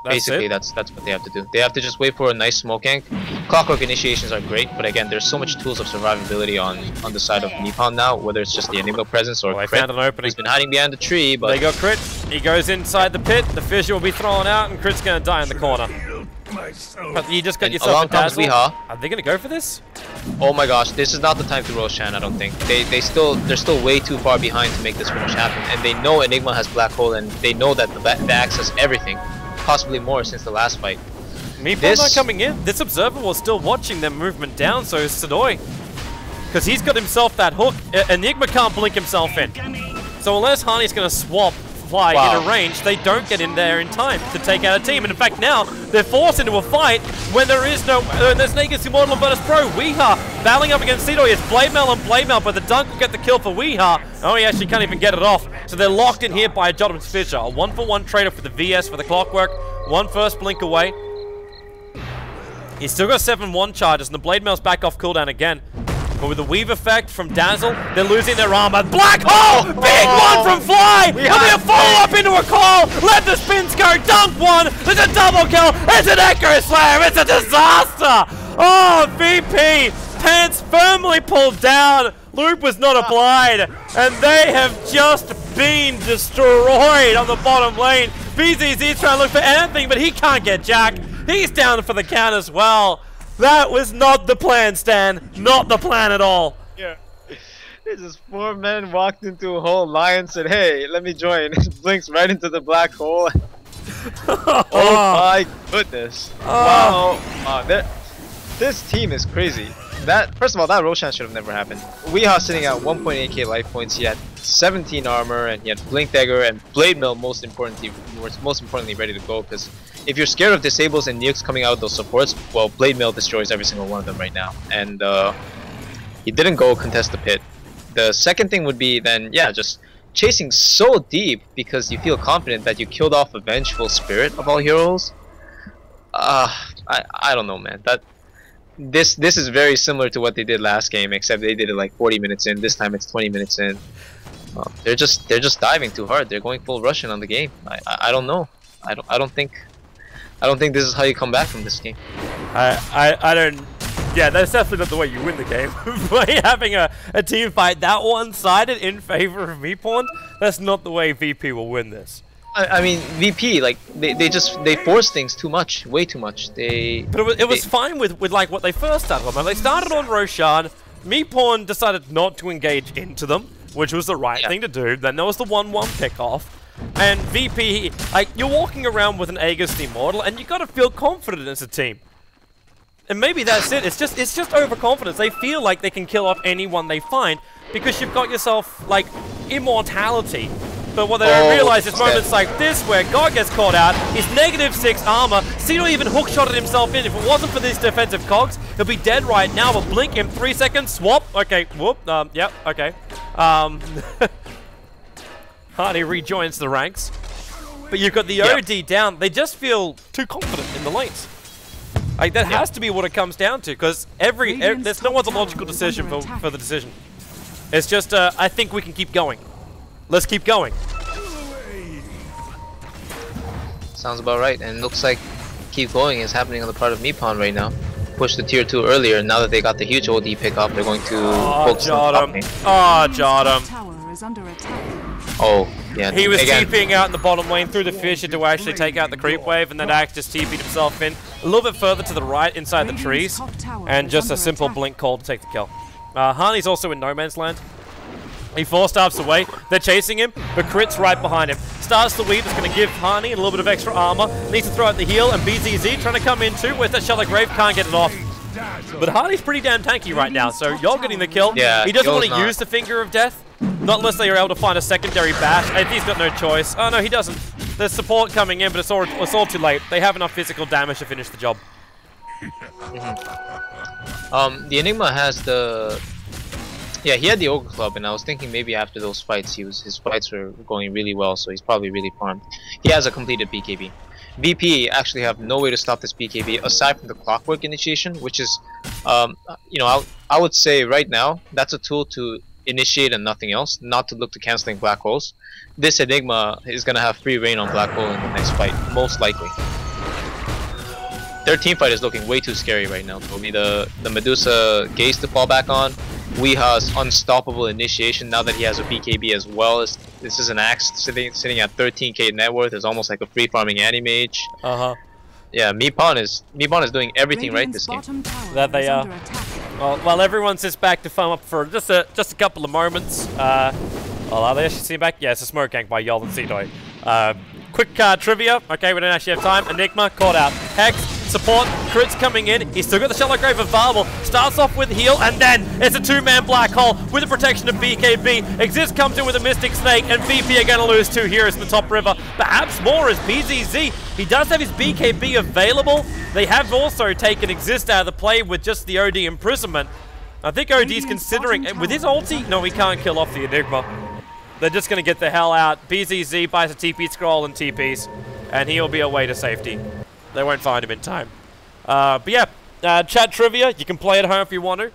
That's basically it? that's that's what they have to do. They have to just wait for a nice smoke gank. Clockwork initiations are great, but again, there's so much tools of survivability on on the side of MeePwn'd now, whether it's just the Enigma presence or Well, crit. found an opening. He's been hiding behind the tree, but They got Crit. He goes inside the pit. The fissure will be thrown out and Crit's going to die in the corner. But you just got And yourself along a comes dazzle. Weeha. Are they going to go for this? oh my gosh, this is not the time to Roshan. I don't think they they still they're still way too far behind to make this finish happen, and they know Enigma has black hole, and they know that the, ba- the axe has everything, possibly more since the last fight. Meatball This- not coming in. This observer was still watching their movement down, so is Sedoy. Because he's got himself that hook. E- Enigma can't blink himself in. So unless Harney's going to swap fly Wow. in a range, they don't get in there in time to take out a team. And in fact, now they're forced into a fight when there is no. Uh, there's Aegis Immortal versus Pro. Weeha battling up against Cedo. It's Blade Mail and Blade Mail, but the dunk will get the kill for Weeha. Oh, he actually can't even get it off. So they're locked in here by Jotham's Fissure. A one for one trader for the VS for the clockwork. One first blink away. He's still got 7-1 charges, and the Blade Mail's back off cooldown again. But with the Weave effect from Dazzle, they're losing their armor. Black Hole! Big oh! one from Fly! There'll be a follow-up into a call! Let the spins go! Dunk one! There's a double kill! It's an Echo Slayer! It's a disaster! Oh, VP! Pants firmly pulled down! Loop was not ah. applied! And they have just been destroyed on the bottom lane! BZZ's trying to look for anything, but he can't get Jack! He's down for the count as well! That was not the plan, Stan. Not the plan at all. Yeah. It's just four men walked into a hole. Lion said, "Hey, let me join." Blinks right into the black hole. oh my goodness! Wow, uh, there- this team is crazy. That first of all, that Roshan should have never happened. Weeha sitting at 1.8k life points. He had 17 armor and he had Blink Dagger and Blade Mail. Most importantly, most importantly ready to go because if you're scared of disables and nukes coming out of those supports, well, Blade Mail destroys every single one of them right now. And uh, he didn't go contest the pit. The second thing would be then, yeah, just chasing so deep because you feel confident that you killed off a vengeful spirit of all heroes. Uh, I I don't know, man. That this this is very similar to what they did last game, except they did it like 40 minutes in. This time it's 20 minutes in. Uh, they're just they're just diving too hard. They're going full Russian on the game. I, I I don't know. I don't I don't think I don't think this is how you come back from this game. I, I, I don't. Yeah, that's definitely not the way you win the game. By having a, a team fight that one-sided in favor of MeePwn'd, that's not the way VP will win this. I, I mean VP like they, they just they force things too much, way too much. They But it was, it was they- fine with, with like what they first started on. They started on Roshan. MeePwn'd decided not to engage into them, which was the right Yeah. thing to do. Then there was the 1-1 pick-off. And VP, like, you're walking around with an Aegis Immortal, and you gotta feel confident as a team. And maybe that's it. It's just it's just overconfidence. They feel like they can kill off anyone they find because you've got yourself like immortality. But what they don't Oh, realize is okay. moments like this where God gets caught out, he's negative six armor, Cito even hookshotted himself in. If it wasn't for these defensive cogs, he'll be dead right now, but blink in three seconds, swap, okay, whoop, um, yep, okay. Um, Hardy rejoins the ranks. but you've got the Yeah. OD down. They just feel too confident in the lanes. Like that Yeah. has to be what it comes down to, because every, e- Radiant's there's no one's a logical decision for, for the decision. It's just, uh, I think we can keep going. Let's keep going. Sounds about right. And looks like keep going is happening on the part of MeePwn'd right now. Pushed the tier 2 earlier, now that they got the huge OD pickup, they're going to Oh, focus on the top Jodam. lane. Oh, Radiant's Jodam. top tower is under attack. Oh, yeah. He was again, TPing out in the bottom lane through the fissure to actually take out the creep wave, and then Axe just TP'd himself in a little bit further to the right inside the trees, and just a simple blink call to take the kill. Uh, Harney's also in no man's land. He force staffs away. They're chasing him, but Crit's right behind him. Starts the weave is going to give Harney a little bit of extra armor. Needs to throw out the heal, and BZZ trying to come in too. Where's that Shallow Grave? Can't get it off. But Harney's pretty damn tanky right now, so you're getting the kill. Yeah, he doesn't want to use the Finger of Death. Not unless they are able to find a secondary bash. I think he's got no choice. Oh no, he doesn't. There's support coming in, but it's all, it's all too late. They have enough physical damage to finish the job. Um, the Enigma has the. Yeah, he had the Ogre Club, and I was thinking maybe after those fights, he was his fights were going really well, so he's probably really farmed. He has a completed BKB. VP actually have no way to stop this BKB aside from the Clockwork initiation, which is, um, you know, I, I would say right now that's a tool to initiate and nothing else, not to look to canceling black holes. This Enigma is gonna have free reign on black hole in the next fight, most likely. Their team fight is looking way too scary right now. It'll be the the Medusa Gaze to fall back on. Weeha's unstoppable initiation now that he has a BKB as well as this is an axe sitting sitting at 13k net worth It's almost like a free farming anti mage. Uh huh. Yeah, MeePwn'd is MeePwn'd is doing everything right this game. bottom That they are. Well, while everyone sits back to farm up for just a just a couple of moments. Uh, well, are they actually sitting back? Yeah, it's a smoke gank by Yol and Sedoy. Uh, quick uh, trivia. Okay, we don't actually have time. Enigma caught out. Hex support. Crit's coming in. He's still got the Shallow Grave of available. Starts off with heal, and then it's a two-man black hole with the protection of BKB. Exist comes in with a Mystic Snake, and VP are going to lose two heroes in the top river. Perhaps more is BZZ. He does have his BKB available. They have also taken Exist out of the play with just the OD imprisonment. I think OD's considering, with his ulti, no, he can't kill off the Enigma. They're just going to get the hell out. BZZ buys a TP scroll and TPs, and he'll be away to safety. They won't find him in time. Uh, but yeah, uh, chat trivia, you can play at home if you want to.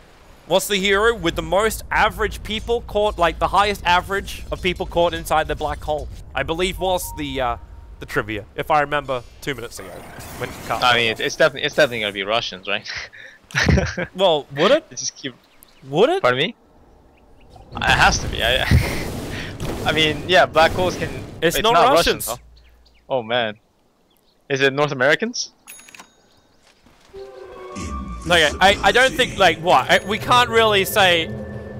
What's the hero with the most average people caught, like the highest average of people caught inside the black hole? I believe was the uh, the trivia, if I remember two minutes ago. When I mean, it's, it's definitely it's definitely gonna be Russians, right? well, would it? It just keep. Would it? Pardon me? It has to be. I, I mean, yeah, black holes can. It's not Russians. huh? Oh man, is it North Americans? Okay, I, I don't think, like, what? I, we can't really say,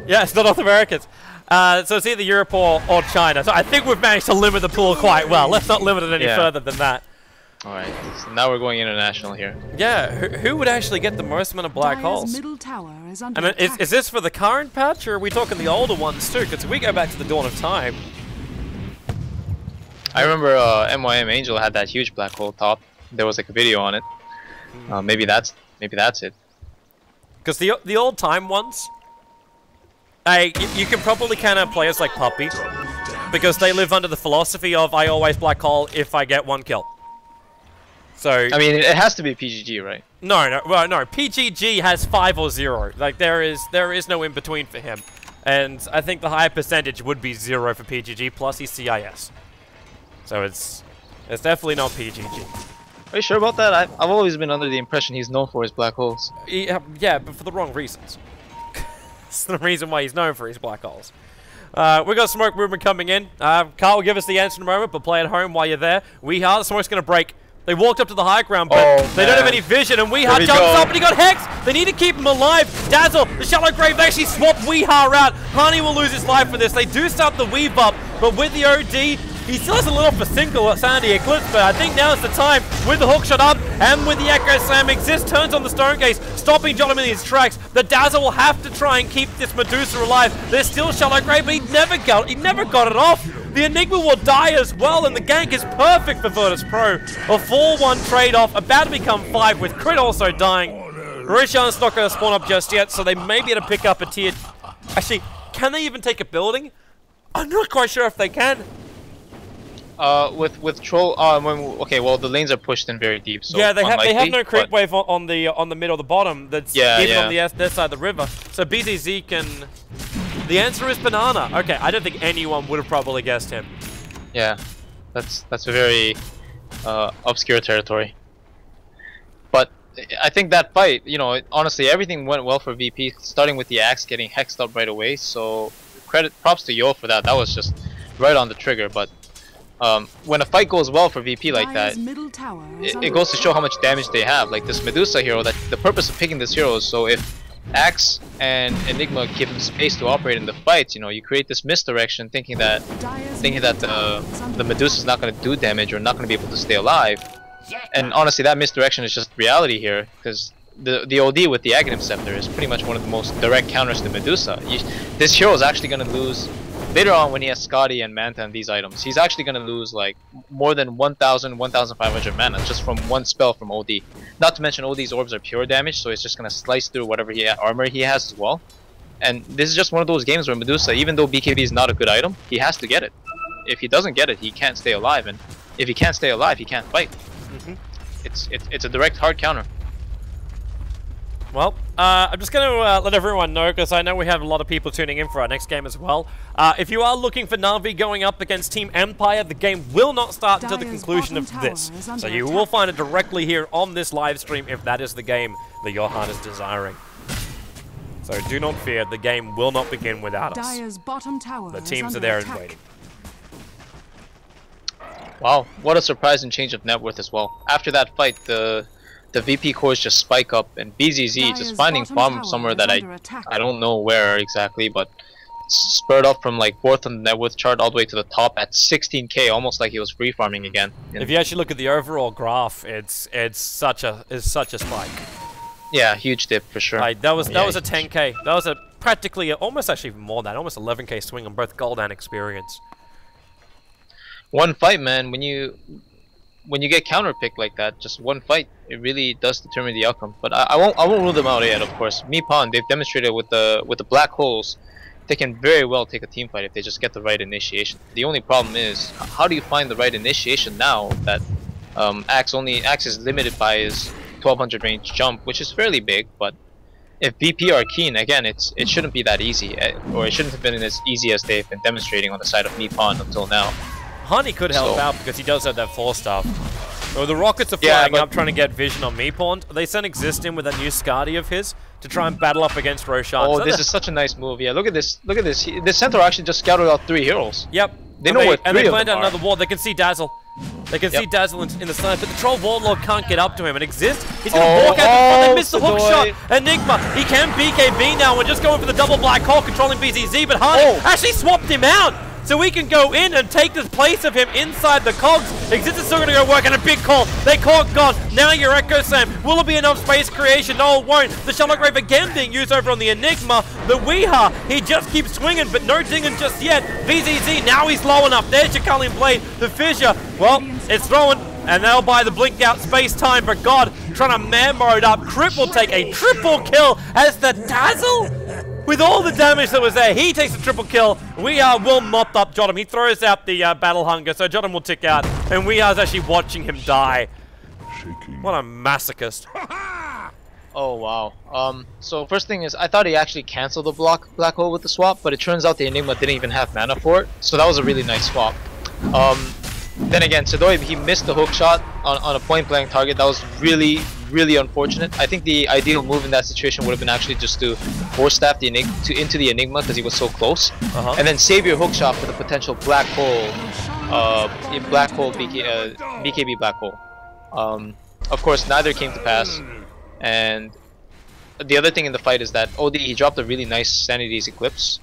yeah, it's not North Americans. Uh, so it's either Europe or, or China. So I think we've managed to limit the pool quite well. Let's not limit it any Yeah. further than that. All right, so now we're going international here. Yeah, who, who would actually get the most amount of black Dyer's holes? middle tower is under And is, is this for the current patch, or are we talking the older ones too? Because if we go back to the dawn of time. I remember uh, MYM Angel had that huge black hole top. There was like a video on it. Uh, maybe that's maybe that's it. Because the the old time ones, I you, you can probably kind of play as like Puppey, because they live under the philosophy of I always black hole if I get one kill. So I mean, it has to be PGG, right? No, no, well, no. PGG has five or zero. Like there is, there is no in between for him, and I think the higher percentage would be zero for PGG plus he's CIS. So it's, it's definitely not PGG. Are you sure about that? I've, I've always been under the impression he's known for his black holes. Yeah, yeah, but for the wrong reasons. It's the reason why he's known for his black holes. Uh, we got smoke movement coming in. Uh, Carl will give us the answer in a moment, but play at home while you're there. We are. The smoke's going to break. They walked up to the high ground, but Oh, they don't have any vision, and Weeha Here we jumps go. up and he got Hex! They need to keep him alive! Dazzle, the Shallow Grave, they actually swap Weeha out. Honey will lose his life for this. They do start the weave up, but with the OD, he still has a little for single Sandy Eclipse, but I think now is the time with the hook shot up and with the Echo Slam. Exist turns on the Stone Gaze, stopping John in his tracks. The Dazzle will have to try and keep this Medusa alive. There's still Shallow Grave, but he never got he never got it off. The Enigma will die as well, and the gank is perfect for Virtus Pro. A 4-1 trade-off, about to become 5 with Crit also dying. Roshan's not going to spawn up just yet, so they may be able to pick up a tier... Actually, can they even take a building? I'm not quite sure if they can. Uh, with with troll. Uh, when, okay, well the lanes are pushed in very deep. So yeah, they have they have no creep but- wave on, on the on the mid or the bottom. That's Yeah, even yeah. on the this side of the river. So BZZ can. The answer is banana. Okay, I don't think anyone would have probably guessed him. Yeah, that's that's a very uh, obscure territory. But I think that fight, you know, it- honestly, everything went well for VP, starting with the axe getting hexed up right away. So credit, props to Yo for that. That was just right on the trigger. But um, when a fight goes well for VP like that, Dire's middle tower is it, it goes to show how much damage they have. Like this Medusa hero, that the purpose of picking this hero is so if Axe and Enigma give him space to operate in the fight, you know, you create this misdirection thinking that thinking that the the Medusa is under the Medusa's not going to do damage or not going to be able to stay alive. And honestly, that misdirection is just reality here because the the OD with the Aghanim Scepter is pretty much one of the most direct counters to Medusa. You, this hero is actually going to lose later on when he has Skadi and Manta and these items. He's actually going to lose like more than 1,000, 1,500 mana just from one spell from OD. Not to mention OD's orbs are pure damage, so it's just going to slice through whatever he armor he has as well. And this is just one of those games where Medusa, even though BKB is not a good item, he has to get it. If he doesn't get it, he can't stay alive, and if he can't stay alive, he can't fight. Mhm. It's, it's it's a direct hard counter. Well, uh, I'm just going to uh, let everyone know because I know we have a lot of people tuning in for our next game as well. Uh, if you are looking for Navi going up against Team Empire, the game will not start until the conclusion of this. So you will find it directly here on this live stream if that is the game that your heart is desiring. So do not fear, the game will not begin without us. Dire's bottom tower The teams are under there and waiting. Wow, what a surprise and change of net worth as well. After that fight, the the VP cores just spike up, and BZZ Dire's just finding bottom farm somewhere that I attack. I don't know where exactly, but spurred up from like fourth on the net worth chart all the way to the top at 16k, almost like he was free farming again. And If you actually look at the overall graph, it's it's such a it's such a spike. yeah, huge dip for sure. Like that was that Yeah, was a 10k. That was a practically a, almost actually even more than that, almost 11k swing on both gold and experience. one fight, man. When you when you get counterpicked like that, just one fight, it really does determine the outcome. But I, I won't I won't rule them out yet. Of course, MeePwn'd they've demonstrated with the with the black holes, they can very well take a team fight if they just get the right initiation. The only problem is how do you find the right initiation now that um, Axe only Axe is limited by his 1200 range jump, which is fairly big, but if VP are keen, again, it's it shouldn't be that easy, eh, or it shouldn't have been as easy as they've been demonstrating on the side of MeePwn'd until now. Honey could help So- out because he does have that force staff. So the rockets are Yeah, flying but- up trying to get vision on MeePwn'd. They sent Exist in with that new Skadi of his to try and battle up against Roshan. Oh, So this is such a nice move. Yeah, look at this. Look at this. He, the centaur actually just scouted out three heroes. Yep. They and know they, where and they planned out another wall. They can see Dazzle. They can see Yep. Dazzle in, in the sun, but the Troll Warlord can't get up to him. And Exist, he's gonna Oh, walk out the front. They oh, missed the hook shot. Enigma, he can BKB now. We're just going for the double black hole, controlling BZZ, but Honey Oh. actually swapped him out. So we can go in and take the place of him inside the cogs. Exist is still gonna go work and a big call. They caught God. Now your Echo Slam. Will it be enough space creation? No, it won't. The Shallow Grave again being used over on the Enigma. The Weeha, he just keeps swinging, but no dinging just yet. BZZ, now he's low enough. There's your Culling Blade. The Fissure, well, it's throwing. And they'll buy the blink out space time, but God, trying to man mode up. Crit will take a triple kill as the Dazzle with all the damage that was there, he takes a triple kill. We are well mopped up Jottam. He throws out the uh, battle hunger, so Jottam will tick out, and we are actually watching him die. Shaking. What a masochist. Oh wow. Um. So first thing is, I thought he actually canceled the block black hole with the swap, but it turns out the Enigma didn't even have mana for it. So that was a really nice swap. Um. Then again, Sedoy he missed the hook shot on, on a point blank target. That was really really unfortunate. I think the ideal move in that situation would have been actually just to force staff the Enigma to into the Enigma because he was so close, Uh-huh. and then save your hook shot for the potential black hole uh, black hole BK, uh, BKB black hole. Um, of course, neither came to pass. And the other thing in the fight is that OD he dropped a really nice Sanity's Eclipse,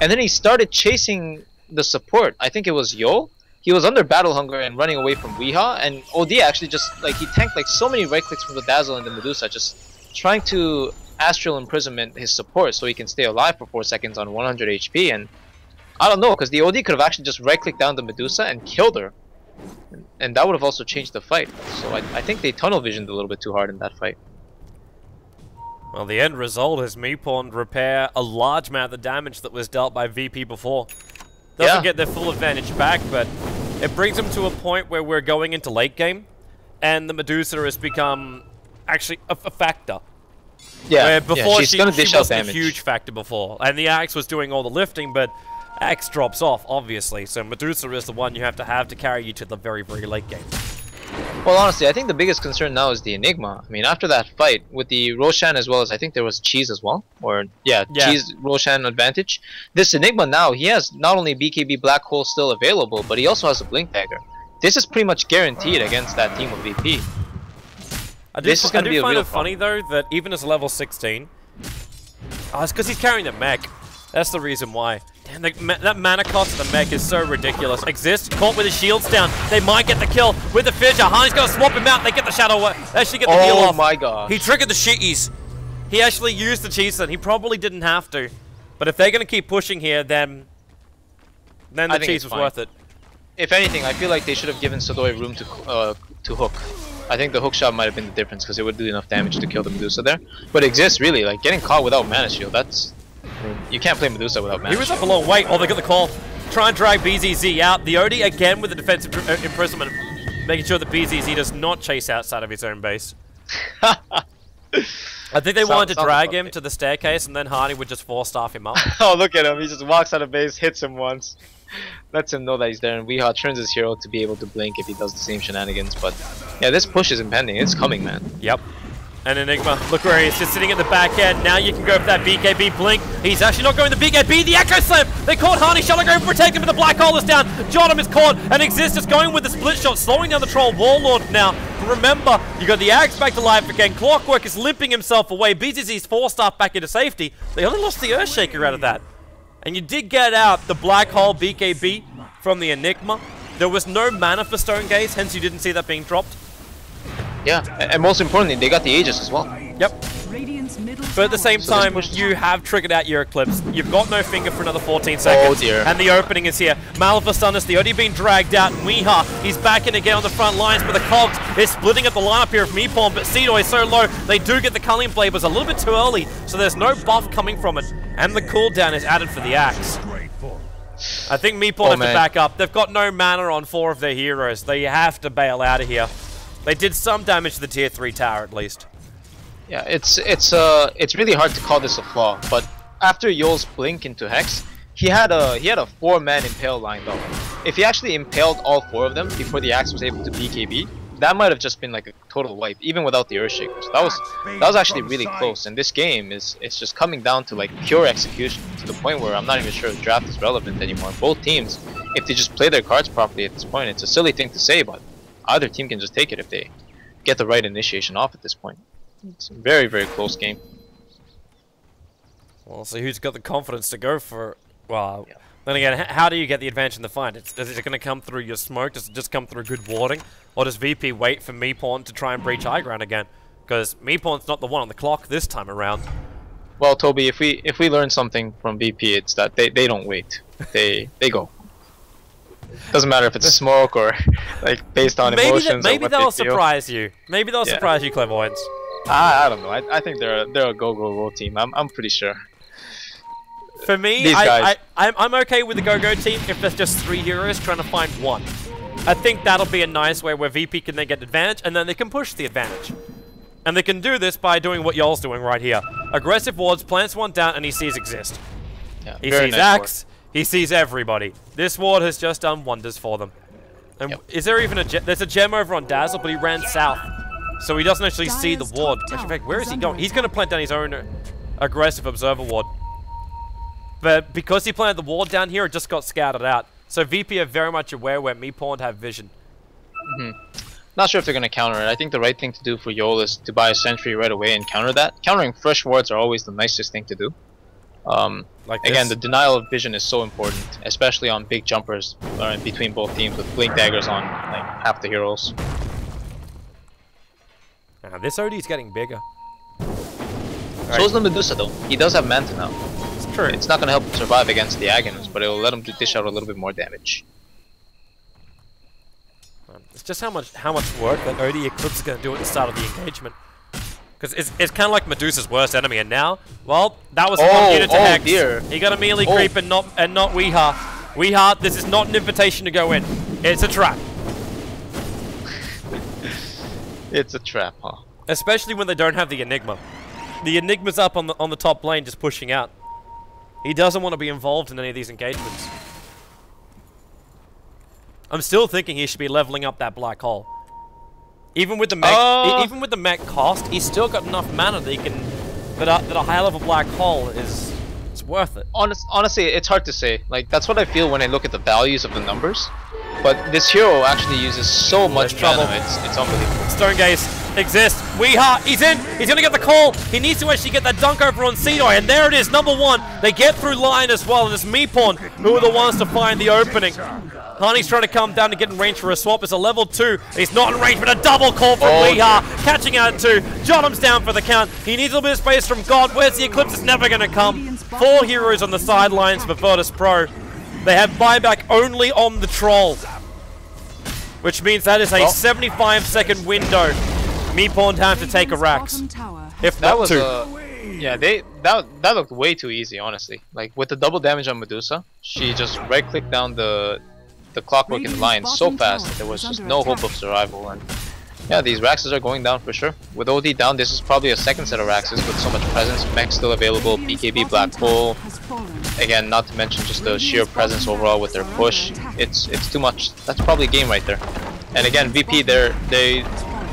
and then he started chasing the support. I think it was Yo. He was under battle hunger and running away from Weeha, and OD actually just like he tanked like so many right clicks from the Dazzle and the Medusa, just trying to astral imprisonment his support so he can stay alive for four seconds on 100 HP. And I don't know, because the OD could have actually just right clicked down the Medusa and killed her. And- that would have also changed the fight. So I, I think they tunnel visioned a little bit too hard in that fight. Well, the end result is MeePwn'd repair a large amount of the damage that was dealt by VP before. Doesn't Yeah. get their full advantage back, but it brings them to a point where we're going into late game, and the Medusa has become actually a, a factor. Yeah, Where yeah, before she's she, she dish out wasn't damage. a huge factor before, and the axe was doing all the lifting, but axe drops off obviously. So Medusa is the one you have to have to carry you to the very very late game. Well, honestly, I think the biggest concern now is the Enigma. I mean, after that fight with the Roshan as well as I think there was Cheese as well, or yeah, Yeah. Cheese Roshan advantage. This Enigma now he has not only BKB Black Hole still available, but he also has a Blink Dagger. This is pretty much guaranteed against that team of VP. I do, This is I gonna do be a find real it funny though that even as level 16, oh, it's because he's carrying the mech. That's the reason why. Damn, the, ma that mana cost of the mech is so ridiculous. Exist, caught with his shields down. They might get the kill with the fissure. Harney's gonna swap him out. They get the shadow. wa- They actually get the heal Oh my god. He triggered the shitties. He actually used the cheese and he probably didn't have to. But if they're gonna keep pushing here, then then the cheese was fine. worth it. If anything, I feel like they should have given Sedoy room to uh, to hook. I think the hook shot might have been the difference because it would do enough damage to kill the Medusa there. But exists really like getting caught without mana shield. That's I mean, you can't play Medusa without mana. He was up long way. Oh, they got the call. Try and drag BZZ out. The Odie again with the defensive uh, imprisonment, making sure that BZZ does not chase outside of his own base. I think they Sounds- wanted to drag him to the staircase, and then Hardy would just force staff him up. oh look at him! He just walks out of base, hits him once, lets him know that he's there, and Weeha turns his hero to be able to blink if he does the same shenanigans. But yeah, this push is impending. It's coming, man. Yep. And Enigma, look where he is, just sitting at the back end. Now you can go for that BKB blink. He's actually not going the BKB, the Echo Slam! They caught Harney, Shallow going to protect him, but the Black Hole is down. Jotum is caught, and Exist is going with the split shot, slowing down the Troll Warlord now. Remember, you got the Axe back to life again. Clockwork is limping himself away. BZZ's force staff back into safety. They only lost the Earthshaker out of that. And you did get out the Black Hole BKB from the Enigma. There was no mana for Stone Gaze, hence you didn't see that being dropped. Yeah, a- and most importantly, they got the Aegis as well. Yep. But at the same So time, you have triggered out your Eclipse. You've got no finger for another 14 seconds. Oh, dear. And the opening is here. Malphastunus, the Odie being dragged out. Weeha, he's back in again on the front lines, but the Cogs is splitting up the lineup here of MeePwn'd, but Cedo is so low. They do get the Culling Blade, but it's a little bit too early, so there's no buff coming from it. And the cooldown is added for the Axe. I think MeePwn'd Oh, have man. to back up. They've got no mana on four of their heroes. They have to bail out of here. They did some damage to the tier 3 tower at least. Yeah, it's it's uh it's really hard to call this a flaw, but after Yol's blink into Hex, he had a he had a four man impale lined up. If he actually impaled all four of them before the axe was able to BKB, that might have just been like a total wipe, even without the Earthshaker. So that was that was actually really close. And this game is it's just coming down to like pure execution to the point where I'm not even sure draft is relevant anymore. Both teams, if they just play their cards properly at this point, it's a silly thing to say, but either team can just take it if they get the right initiation off at this point. It's a very, very close game. Well, so who's got the confidence to go for? Well, Yeah. then again, how do you get the advantage in the fight? It's, is it going to come through your smoke? Does it just come through good warding, or does VP wait for MeePwn'd to try and breach high ground again? Because MeePwn'd's not the one on the clock this time around. Well, Toby, if we if we learn something from VP, it's that they, they don't wait. They they go. Doesn't matter if it's smoke or like based on maybe emotions. that, maybe what they'll they feel. surprise you. Maybe they'll Yeah. surprise you, Clairvoyance. I, I don't know. I, I think they're a, they're a go go go team. I'm I'm pretty sure. For me, These I, I I'm I'm okay with the go-go team if there's just three heroes trying to find one. I think that'll be a nice way where VP can then get advantage, and then they can push the advantage. And they can do this by doing what y'all's doing right here. Aggressive wards, plants one down, and he sees exist. Yeah, He very sees nice Axe, he sees everybody. This ward has just done wonders for them. And Yep. is there even a gem? There's a gem over on Dazzle, but he ran south. So he doesn't actually see the ward. Actually, in fact, where is is he going? He's going to plant down his own uh, aggressive observer ward. But because he planted the ward down here, it just got scouted out. So VP are very much aware where MeePwn'd have vision. Not sure if they're gonna counter it. I think the right thing to do for Yol is to buy a sentry right away and counter that. Countering fresh wards are always the nicest thing to do. Um, Like again, the denial of vision is so important, especially on big jumpers uh, between both teams with blink daggers on like half the heroes. Ah, this OD is getting bigger. So is the Medusa though. He does have Manta now. It's true. It's not gonna help him survive against the Aghanus, but it'll let him dish out a little bit more damage. Um, It's just how much how much work that OD Eclipse is going to do at the start of the engagement. Because it's, it's kind of like Medusa's worst enemy, and now, well, that was Oh, one unit to oh Hex. dear. He got a melee Oh. creep and not and not Weeha. Weeha, this is not an invitation to go in. It's a trap. It's a trap, huh? Especially when they don't have the Enigma. The Enigma's up on the on the top lane just pushing out. He doesn't want to be involved in any of these engagements. I'm still thinking he should be leveling up that black hole. Even with the mech, Uh. e- even with the mech cost, he's still got enough mana that he can that a, that a high level black hole is it's worth it. Honest, honestly, it's hard to say. Like that's what I feel when I look at the values of the numbers. But this hero actually uses so much trouble. mana. It's it's unbelievable. Stone Gaze exists. Weeha, he's in. He's gonna get the call. He needs to actually get that dunk over on Sedoy, and there it is, number one. They get through line as well, and it's MeePwn'd who are the ones to find the opening. Honey's trying to come down to get in range for a swap. It's a level two. He's not in range, but a double call from Oh, Weeha. Catching out two. Johnham's down for the count. He needs a little bit of space from God. Where's the Eclipse? It's never gonna come. Four heroes on the sidelines for Virtus Pro. They have buyback only on the troll. Which means that is a Well- 75 second window. MeePwn'd have to take a Radiant's Rax. bottom tower If That not was two. a yeah. They that that looked way too easy, honestly. Like with the double damage on Medusa, she just right clicked down the the clockwork in Radiant's line so fast that there was just no hope of survival. And yeah, these Raxes are going down for sure. With OD down, this is probably a second set of Raxes with so much presence. Mech still available, PKB BKB Black Hole. Again, not to mention just the sheer presence overall with their push. It's it's too much. That's probably game right there. And again, VP, they're they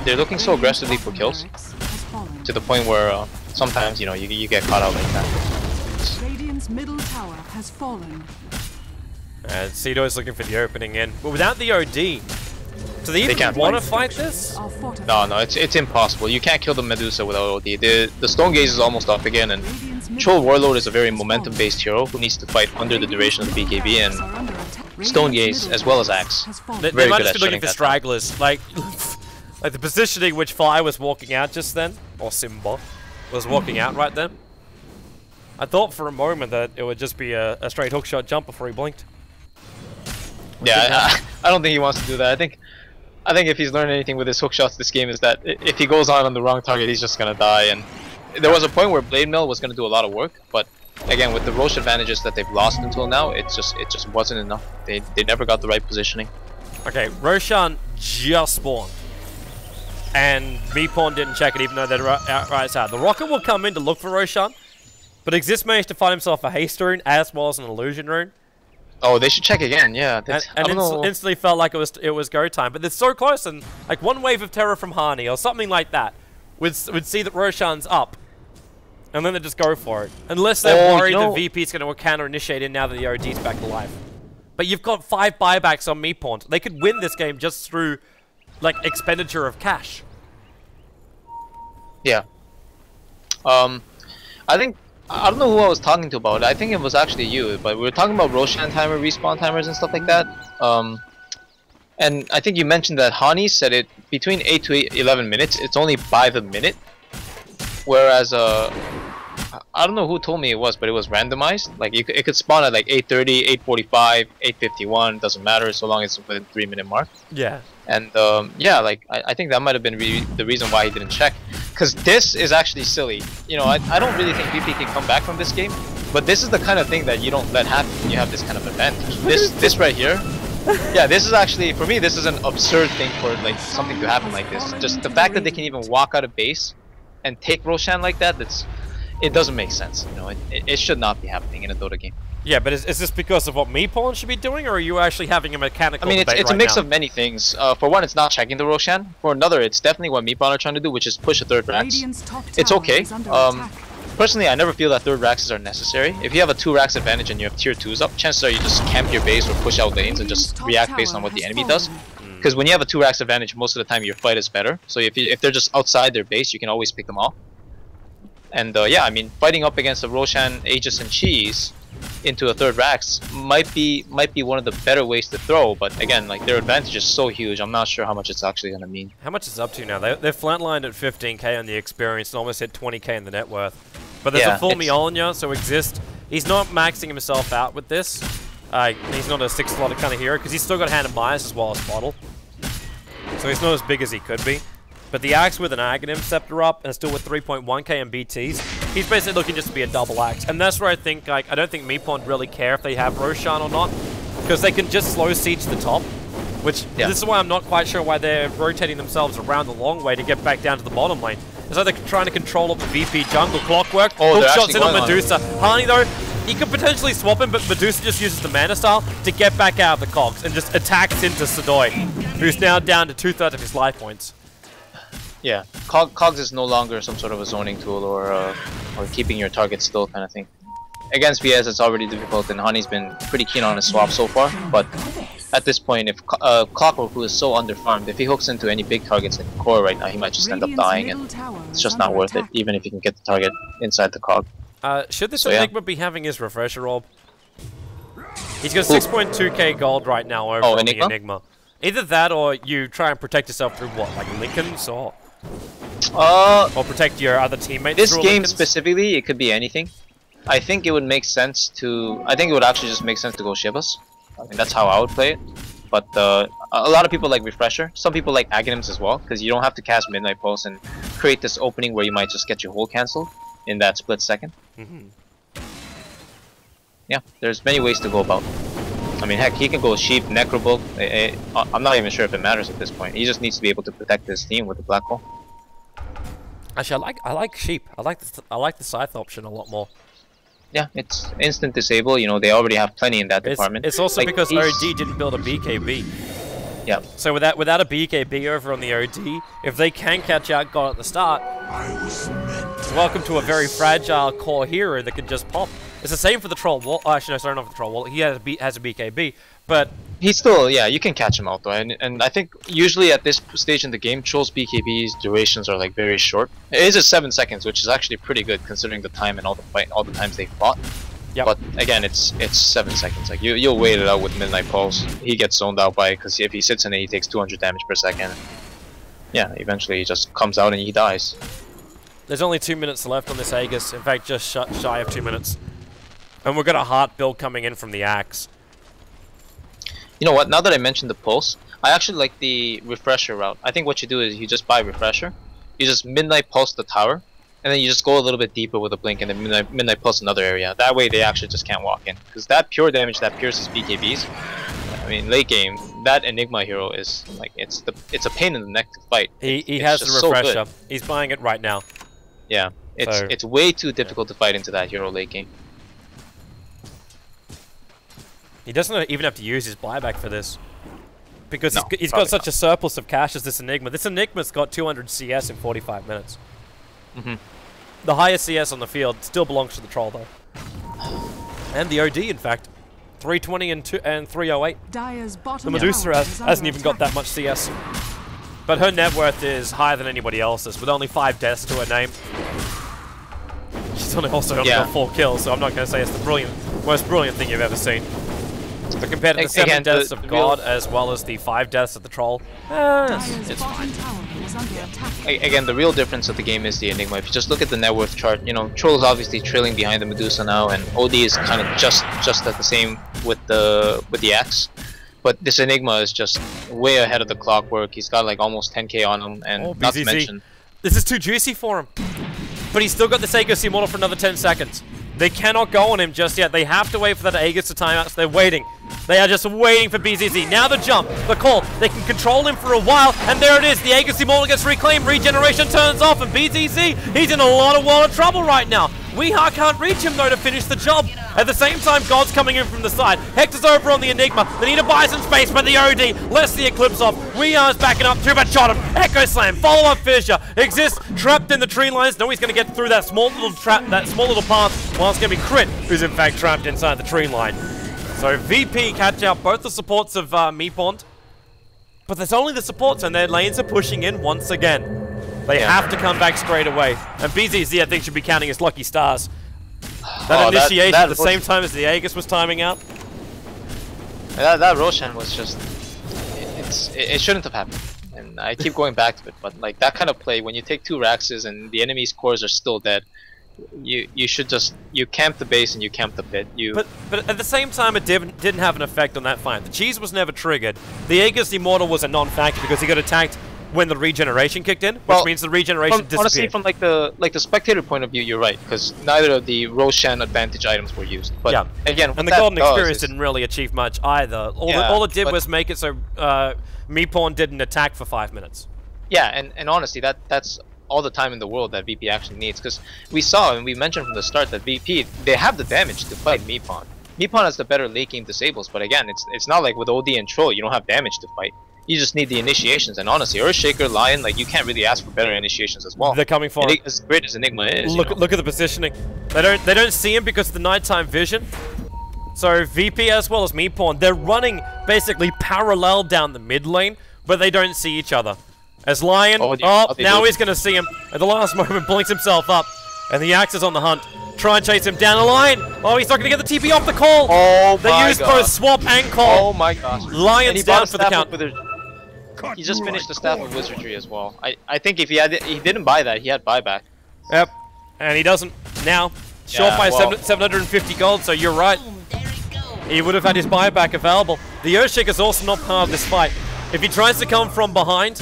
they're looking so aggressively for kills to the point where uh, sometimes you know you, you get caught out like that. Radiant's middle tower has fallen. And Cedo is looking for the opening in. But without the OD, do they even want to fight. fight this? No, no, it's it's impossible. You can't kill the Medusa without OD. The the Stone Gaze is almost up again, and Radiant's middle Troll Warlord is a very momentum-based hero who needs to fight under the duration of the BKB, and are under. Stone Gaze as well as Axe. They, Very they might good just be looking for stragglers. Like, like the positioning which Fly was walking out just then, or Simba was walking out right then. I thought for a moment that it would just be a, a straight hookshot jump before he blinked. Yeah, I, I don't think he wants to do that. I think I think if he's learned anything with his hook shots this game is that if he goes on on the wrong target, he's just gonna die. And there was a point where Blade Mail was gonna do a lot of work, but again, with the Roche advantages that they've lost until now, it's just it just wasn't enough. They they never got the right positioning. Okay, Roshan just spawned. And MeePwn'd didn't check it even though they're ri- out right side. The Rocket will come in to look for Roshan, but Exist managed to find himself a haste rune as well as an illusion rune. Oh, they should check again. Yeah, And, and inst- instantly felt like it was it was go time. But they're so close and like one wave of terror from Hani or something like that would, would see that Roshan's up. And then they just go for it. Unless they're Oh, worried know- that VP's going to counter initiate in now that the OD's back to life. But you've got five buybacks on MeePwn'd. They could win this game just through like expenditure of cash. Yeah. Um, I think I don't know who I was talking to about it. I think it was actually you, but we were talking about Roshan timer, respawn timers, and stuff like that. Um, and I think you mentioned that Hani said it between eight to eight, 11 minutes. It's only by the minute, whereas uh, I- don't know who told me it was, but it was randomized. Like you, it could spawn at like 8:30, 8:45, 8:51. Doesn't matter so long as it's within three minute mark. Yeah. And um, yeah, like I, I think that might have been re- the reason why he didn't check. Because this is actually silly. You know, I, I don't really think VP can come back from this game. But this is the kind of thing that you don't let happen when you have this kind of advantage. This this right here. Yeah, this is actually for me. This is an absurd thing for like something to happen like this. Just the fact that they can even walk out of base and take Roshan like that. That's it doesn't make sense. You know, it, it, it should not be happening in a Dota game. Yeah, but is, is this because of what MeePwn'd should be doing, or are you actually having a mechanical I mean, it's, debate it's a mix now? of many things. Uh, for one, it's not checking the Roshan. For another, it's definitely what Meatball are trying to do, which is push a third Rax. It's okay. Um. Personally, I never feel that third Raxes are necessary. If you have a two Rax advantage and you have tier 2s up, chances are you just camp your base or push out lanes and just react based on what the enemy does. Because when you have a two Rax advantage, most of the time your fight is better. So if, you, if they're just outside their base, you can always pick them off. And uh, yeah, I mean, fighting up against the Roshan, Aegis, and Cheese into a third Rax might be might be one of the better ways to throw. But again, like their advantage is so huge, I'm not sure how much it's actually gonna mean. How much is up to now? They, they're flatlined at 15k on the experience and almost hit 20k in the net worth. But there's Yeah, a full Mjolnir, so exist. He's not maxing himself out with this. Uh, he's not a six slot kind of hero because he's still got Hand of Midas as well as Bottle. So he's not as big as he could be. But the axe with an Aghanim Scepter up and still with 3.1k and BTs, he's basically looking just to be a double axe. And that's where I think, like, I don't think MeePwn'd really care if they have Roshan or not. Because they can just slow siege the top. Which, Yeah. this is why I'm not quite sure why they're rotating themselves around the long way to get back down to the bottom lane. It's like they're trying to control up the VP jungle clockwork. Oh, Hook shots in on going on it. Medusa. Harney, though, he could potentially swap him, but Medusa just uses the Manta Style to get back out of the cogs and just attacks into Sedoy, who's now down to two-thirds of his life points. Yeah, Cog Cogs is no longer some sort of a zoning tool or uh, or keeping your target still kind of thing. Against VS, it's already difficult, and Honey's been pretty keen on his swap so far. But at this point, if Co- uh, Clockwork, who is so underfarmed, if he hooks into any big targets in core right now, he might just end up dying, and it's just not worth it, even if he can get the target inside the Cog. Uh, should this So, yeah. Enigma be having his refresher orb? He's got 6.2k gold right now over Oh, Enigma? the Enigma. Either that or you try and protect yourself through what, like Linken's or, Uh, or protect your other teammates this game Linken's? specifically, it could be anything. I think it would make sense to. I think it would actually just make sense to go Shivas. I mean, that's how I would play it. But uh, a lot of people like Refresher. Some people like Aghanims as well, because you don't have to cast Midnight Pulse and create this opening where you might just get your hold cancelled in that split 2nd mm -hmm. Yeah, there's many ways to go about. I mean, heck, he can go Sheep, Necrobolt. I- I'm not even sure if it matters at this point. He just needs to be able to protect his team with the Black Hole. Actually, I like I like sheep. I like the I like the scythe option a lot more. Yeah, it's instant disable. You know, they already have plenty in that It's, department. it's also Like, because he's- OD didn't build a BKB. Yeah. So without without a BKB over on the OD, if they can catch out God at the start, I was meant to welcome to a very fragile core hero that can just pop. It's the same for the troll wall. Oh, actually, no, sorry, not for the troll wall. He has a, B, has a BKB, but He's still, yeah, you can catch him out though, and and I think usually at this stage in the game, Troll's BKB's durations are like very short. It is at seven seconds, which is actually pretty good considering the time and all the fight, all the times they fought. Yep. But again, it's it's seven seconds. Like you you'll wait it out with Midnight Pulse. He gets zoned out by because if he sits in it, he takes 200 damage per second. Yeah, eventually he just comes out and he dies. There's only two minutes left on this Aegis. In fact, just sh shy of two minutes. And we've got a heart build coming in from the axe. You know what? Now that I mentioned the pulse, I actually like the refresher route. I think what you do is you just buy refresher, you just midnight pulse the tower, and then you just go a little bit deeper with a blink and then midnight, midnight pulse another area. That way they actually just can't walk in. Because that pure damage that pierces BKBs, I mean late game, that Enigma hero is like it's the it's a pain in the neck to fight. He, he It's has the so refresher. He's buying it right now. Yeah, it's So- it's way too difficult to fight into that hero late game. He doesn't even have to use his buyback for this. Because No, he's, he's got probably such a surplus of cash as this Enigma. This Enigma's got 200 CS in 45 minutes. Mhm. The highest CS on the field still belongs to the Troll, though. And the OD, in fact. 320 and, two, and 308. Dyer's The Medusa has, hasn't under even got that much CS. But her net worth is higher than anybody else's, with only five deaths to her name. She's only also only Yeah. got four kills, so I'm not going to say it's the brilliant, most brilliant thing you've ever seen. But compared to the seven again, the- deaths of the real- God, as well as the five deaths of the Troll, eh, Dyer's it's fine. tower is under attack. A- Again, the real difference of the game is the Enigma. If you just look at the net worth chart, you know, Troll is obviously trailing behind the Medusa now, and OD is kind of just just at the same with the with the Axe. But this Enigma is just way ahead of the clockwork. He's got like almost 10k on him, and Oh, not to mention, This is too juicy for him. But he's still got this Aegis immortal for another 10 seconds. They cannot go on him just yet. They have to wait for that Aegis to time out, so they're waiting. They are just waiting for BZZ. Now the jump, the call. They can control him for a while, and there it is. The Aegis immortal gets reclaimed, regeneration turns off, and BZZ, he's in a lot of world of trouble right now. Weeha can't reach him though to finish the job. At the same time, God's coming in from the side. Hector's over on the Enigma. They need to buy some space, but the OD lets the Eclipse off. Weeha's backing up, two but shot him. Echo Slam, follow up fissure. Exists trapped in the tree lines. No, he's going to get through that small little trap, that small little path. While it's going to be Crit, who's in fact trapped inside the tree line. So VP catch out both the supports of uh, MeePwn'd. But there's only the supports, and their lanes are pushing in once again. They Yeah. have to come back straight away. And BZZ, I think, should be counting his lucky stars. That Oh, initiation that at the same time as the Aegis was timing out. that, that Roshan was just, it, it's it, it shouldn't have happened. And I keep going back to it, but like that kind of play, when you take two Raxes and the enemy's cores are still dead, you you should just you camp the base and you camp the pit. You But but at the same time, it didn't didn't have an effect on that fight. The cheese was never triggered. The Aegis Immortal was a non-factor because he got attacked when the regeneration kicked in, which Well, means the regeneration From, honestly, from like the like the spectator point of view, you're right because neither of the Roshan advantage items were used. But Yeah. again, and the Golden Experience didn't really achieve much either. All, it, Yeah, all it did was make it so uh, MeePwn'd didn't attack for five minutes. Yeah, and, and honestly, that that's all the time in the world that VP actually needs. Because we saw and we mentioned from the start that VP they have the damage to fight MeePwn'd. MeePwn'd has the better late game disables, but again, it's it's not like with OD and Troll you don't have damage to fight. You just need the initiations, and honestly, Earthshaker, Lion, like you can't really ask for better initiations as well. They're coming for him. As great as Enigma is, you Look, know. look at the positioning. They don't, they don't see him because of the nighttime vision. So VP as well as MeePwn'd, they're running basically parallel down the mid lane, but they don't see each other. As Lion, Oh, oh, yeah, they now he's gonna see him. At the last moment, blinks himself up, and the Axe is on the hunt. Try and chase him down the line. Oh, he's not gonna get the TP off the call. Oh they my used God. both swap and call. Oh my gosh. Lion's And he down for the count. of He just finished the staff of wizardry as well. I I think if he had he didn't buy that, he had buyback. Yep. And he doesn't now. Short Yeah, by well- seven- 750 gold, so you're right. He would have had his buyback available. The Earthshake is also not part of this fight. If he tries to come from behind,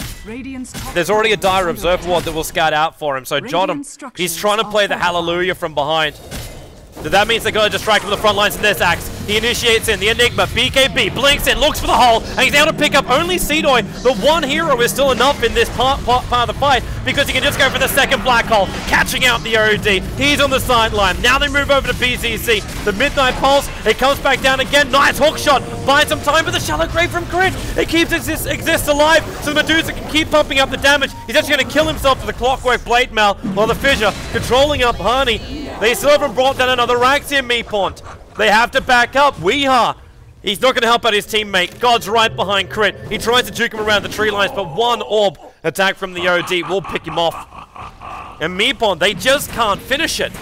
there's already a dire observer ward that will scout out for him. So Jot He's trying to play the hallelujah from behind. So that means they gotta distract from the front lines in this axe. He initiates in the Enigma, BKB, blinks in, looks for the hole, and he's able to pick up only Sedoy. The one hero is still enough in this part, part, part of the fight because he can just go for the second black hole, catching out the OD. He's on the sideline. Now they move over to BZZ. The Midnight Pulse, it comes back down again. Nice hook shot. Buys some time, but the Shallow Grave from Crit, it keeps exist, exists alive, so the Medusa can keep pumping up the damage. He's actually going to kill himself with the Clockwork Blade Mail, while the Fissure controlling up Harney. They still haven't brought down another Axiom MeePwn'd. They have to back up. Weeha. He's not going to help out his teammate. God's right behind Crit. He tries to juke him around the tree lines, but one orb attack from the OD will pick him off. And MeePwn'd, they just can't finish it.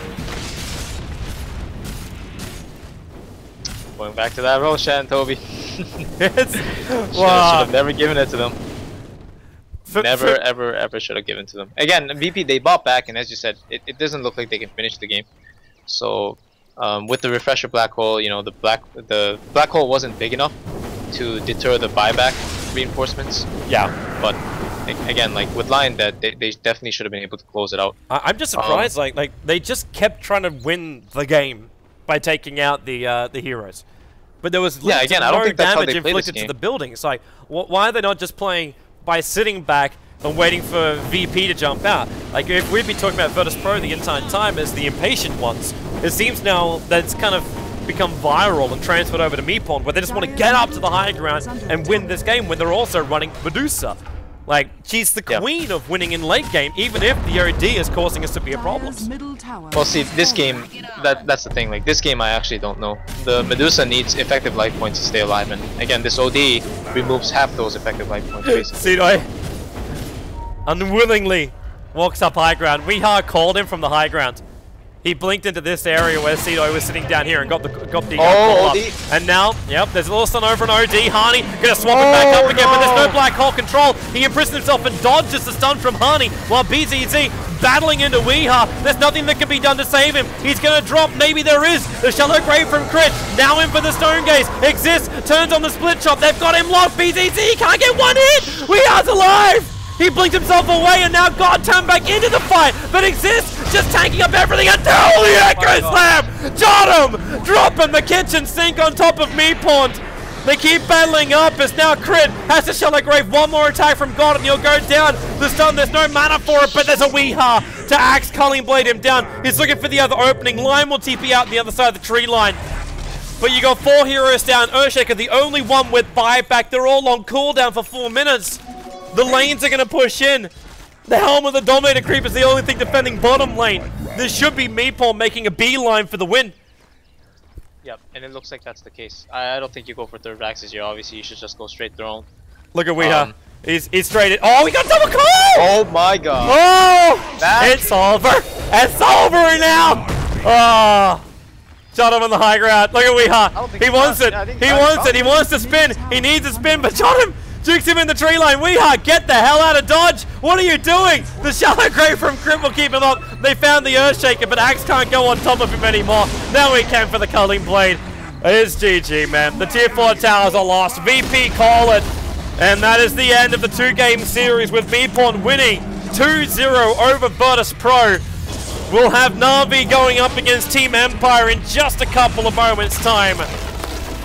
Going back to that Roshan, Toby. It's, Should have never given it to them. For- Never, for- ever, ever should have given to them. Again, VP they bought back, and as you said, it, it doesn't look like they can finish the game. So, um, with the refresher black hole, you know, the black the black hole wasn't big enough to deter the buyback reinforcements. yeah. But again, like with Lion Dead, they, they definitely should have been able to close it out. I- I'm just Um, surprised. like, like they just kept trying to win the game by taking out the uh, the heroes, but there was Yeah, again, to I don't think that's how damage they play this inflicted to game. the building. It's like, wh- why are they not just playing by sitting back and waiting for VP to jump out? Like, if we'd be talking about Virtus Pro the entire time as the impatient ones, it seems now that it's kind of become viral and transferred over to MeePwn'd, where they just want to get up to the high ground and win this game when they're also running Medusa. Like, she's the Yeah. queen of winning in late game, even if the OD is causing us to be a problem. Dire's middle tower Well, see, this game, that that's the thing. Like this game, I actually don't know. The Medusa needs effective life points to stay alive, and again, this OD removes half those effective life points, basically. Sedoy unwillingly walks up high ground. We hard called him from the high ground. He blinked into this area where Sedoy was sitting down here and got the got the Oh, up. And now, yep, there's a little stun over an OD. Harney gonna swap it back Oh, up again, but there's no no. black hole control. He imprisoned himself and dodges the stun from Harney while BZZ battling into Weeha. There's nothing that can be done to save him. He's gonna drop. Maybe there is. The shallow grave from Crit. Now in for the stone gaze. Exists. Turns on the split shot. They've got him locked. BZZ can't get one hit. Weeha's alive. He blinked himself away and now God turned back into the fight. But exists just tanking up everything until the oh Echo Slam! Got him! Dropping the kitchen sink on top of me, Pont. They keep battling up It's now Crit has to shell Shallow Grave. One more attack from God and he'll go down. The stun, there's no mana for it, but there's a Weeha to axe Culling Blade him down. He's looking for the other opening. Line will TP out on the other side of the tree line. But you got four heroes down. Earthshaker, the only one with buyback. They're all on cooldown for four minutes. The lanes are going to push in. The Helm of the Dominator Creep is the only thing defending bottom lane. This should be MeePwn'd making a beeline for the win. Yep, and it looks like that's the case. I, I don't think you go for third axis here. Obviously, you should just go straight throne. Look at Weeha. Um, he's, he's straight in. Oh, we got double call! Oh my god! Oh! That- It's over! It's over now! Oh! Shot him on the high ground. Look at Weeha. He he wants got- it. yeah, He he wants it. He wants to spin. He needs to spin, but shot him. Jukes him in the tree line. Weeha, get the hell out of dodge. What are you doing? The shallow grave from Crit will keep him up. They found the Earthshaker, but Axe can't go on top of him anymore. Now he can for the Culling Blade. It's GG, man. The tier 4 towers are lost. VP call it. And that is the end of the two-game series with MeePwn'd winning 2-0 over Virtus Pro. We'll have Na'Vi going up against Team Empire in just a couple of moments' time.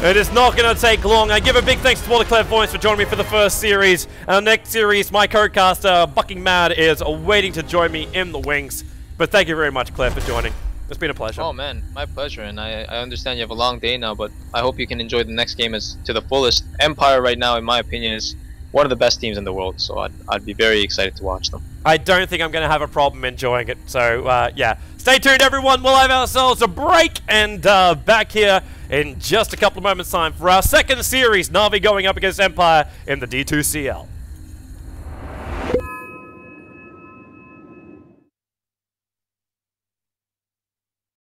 It is not going to take long. I give a big thanks to all the clairvoyants for joining me for the first series. Our next series, my co-caster, Bucking Mad, is waiting to join me in the wings. But thank you very much, Claire, for joining. It's been a pleasure. Oh man, my pleasure. And I, I understand you have a long day now, but I hope you can enjoy the next game as to the fullest. Empire right now, in my opinion, is one of the best teams in the world. So I'd, I'd be very excited to watch them. I don't think I'm going to have a problem enjoying it. So uh, yeah, stay tuned, everyone. We'll have ourselves a break and uh, back here in just a couple of moments' time for our second series, Na'Vi going up against Empire in the D2CL.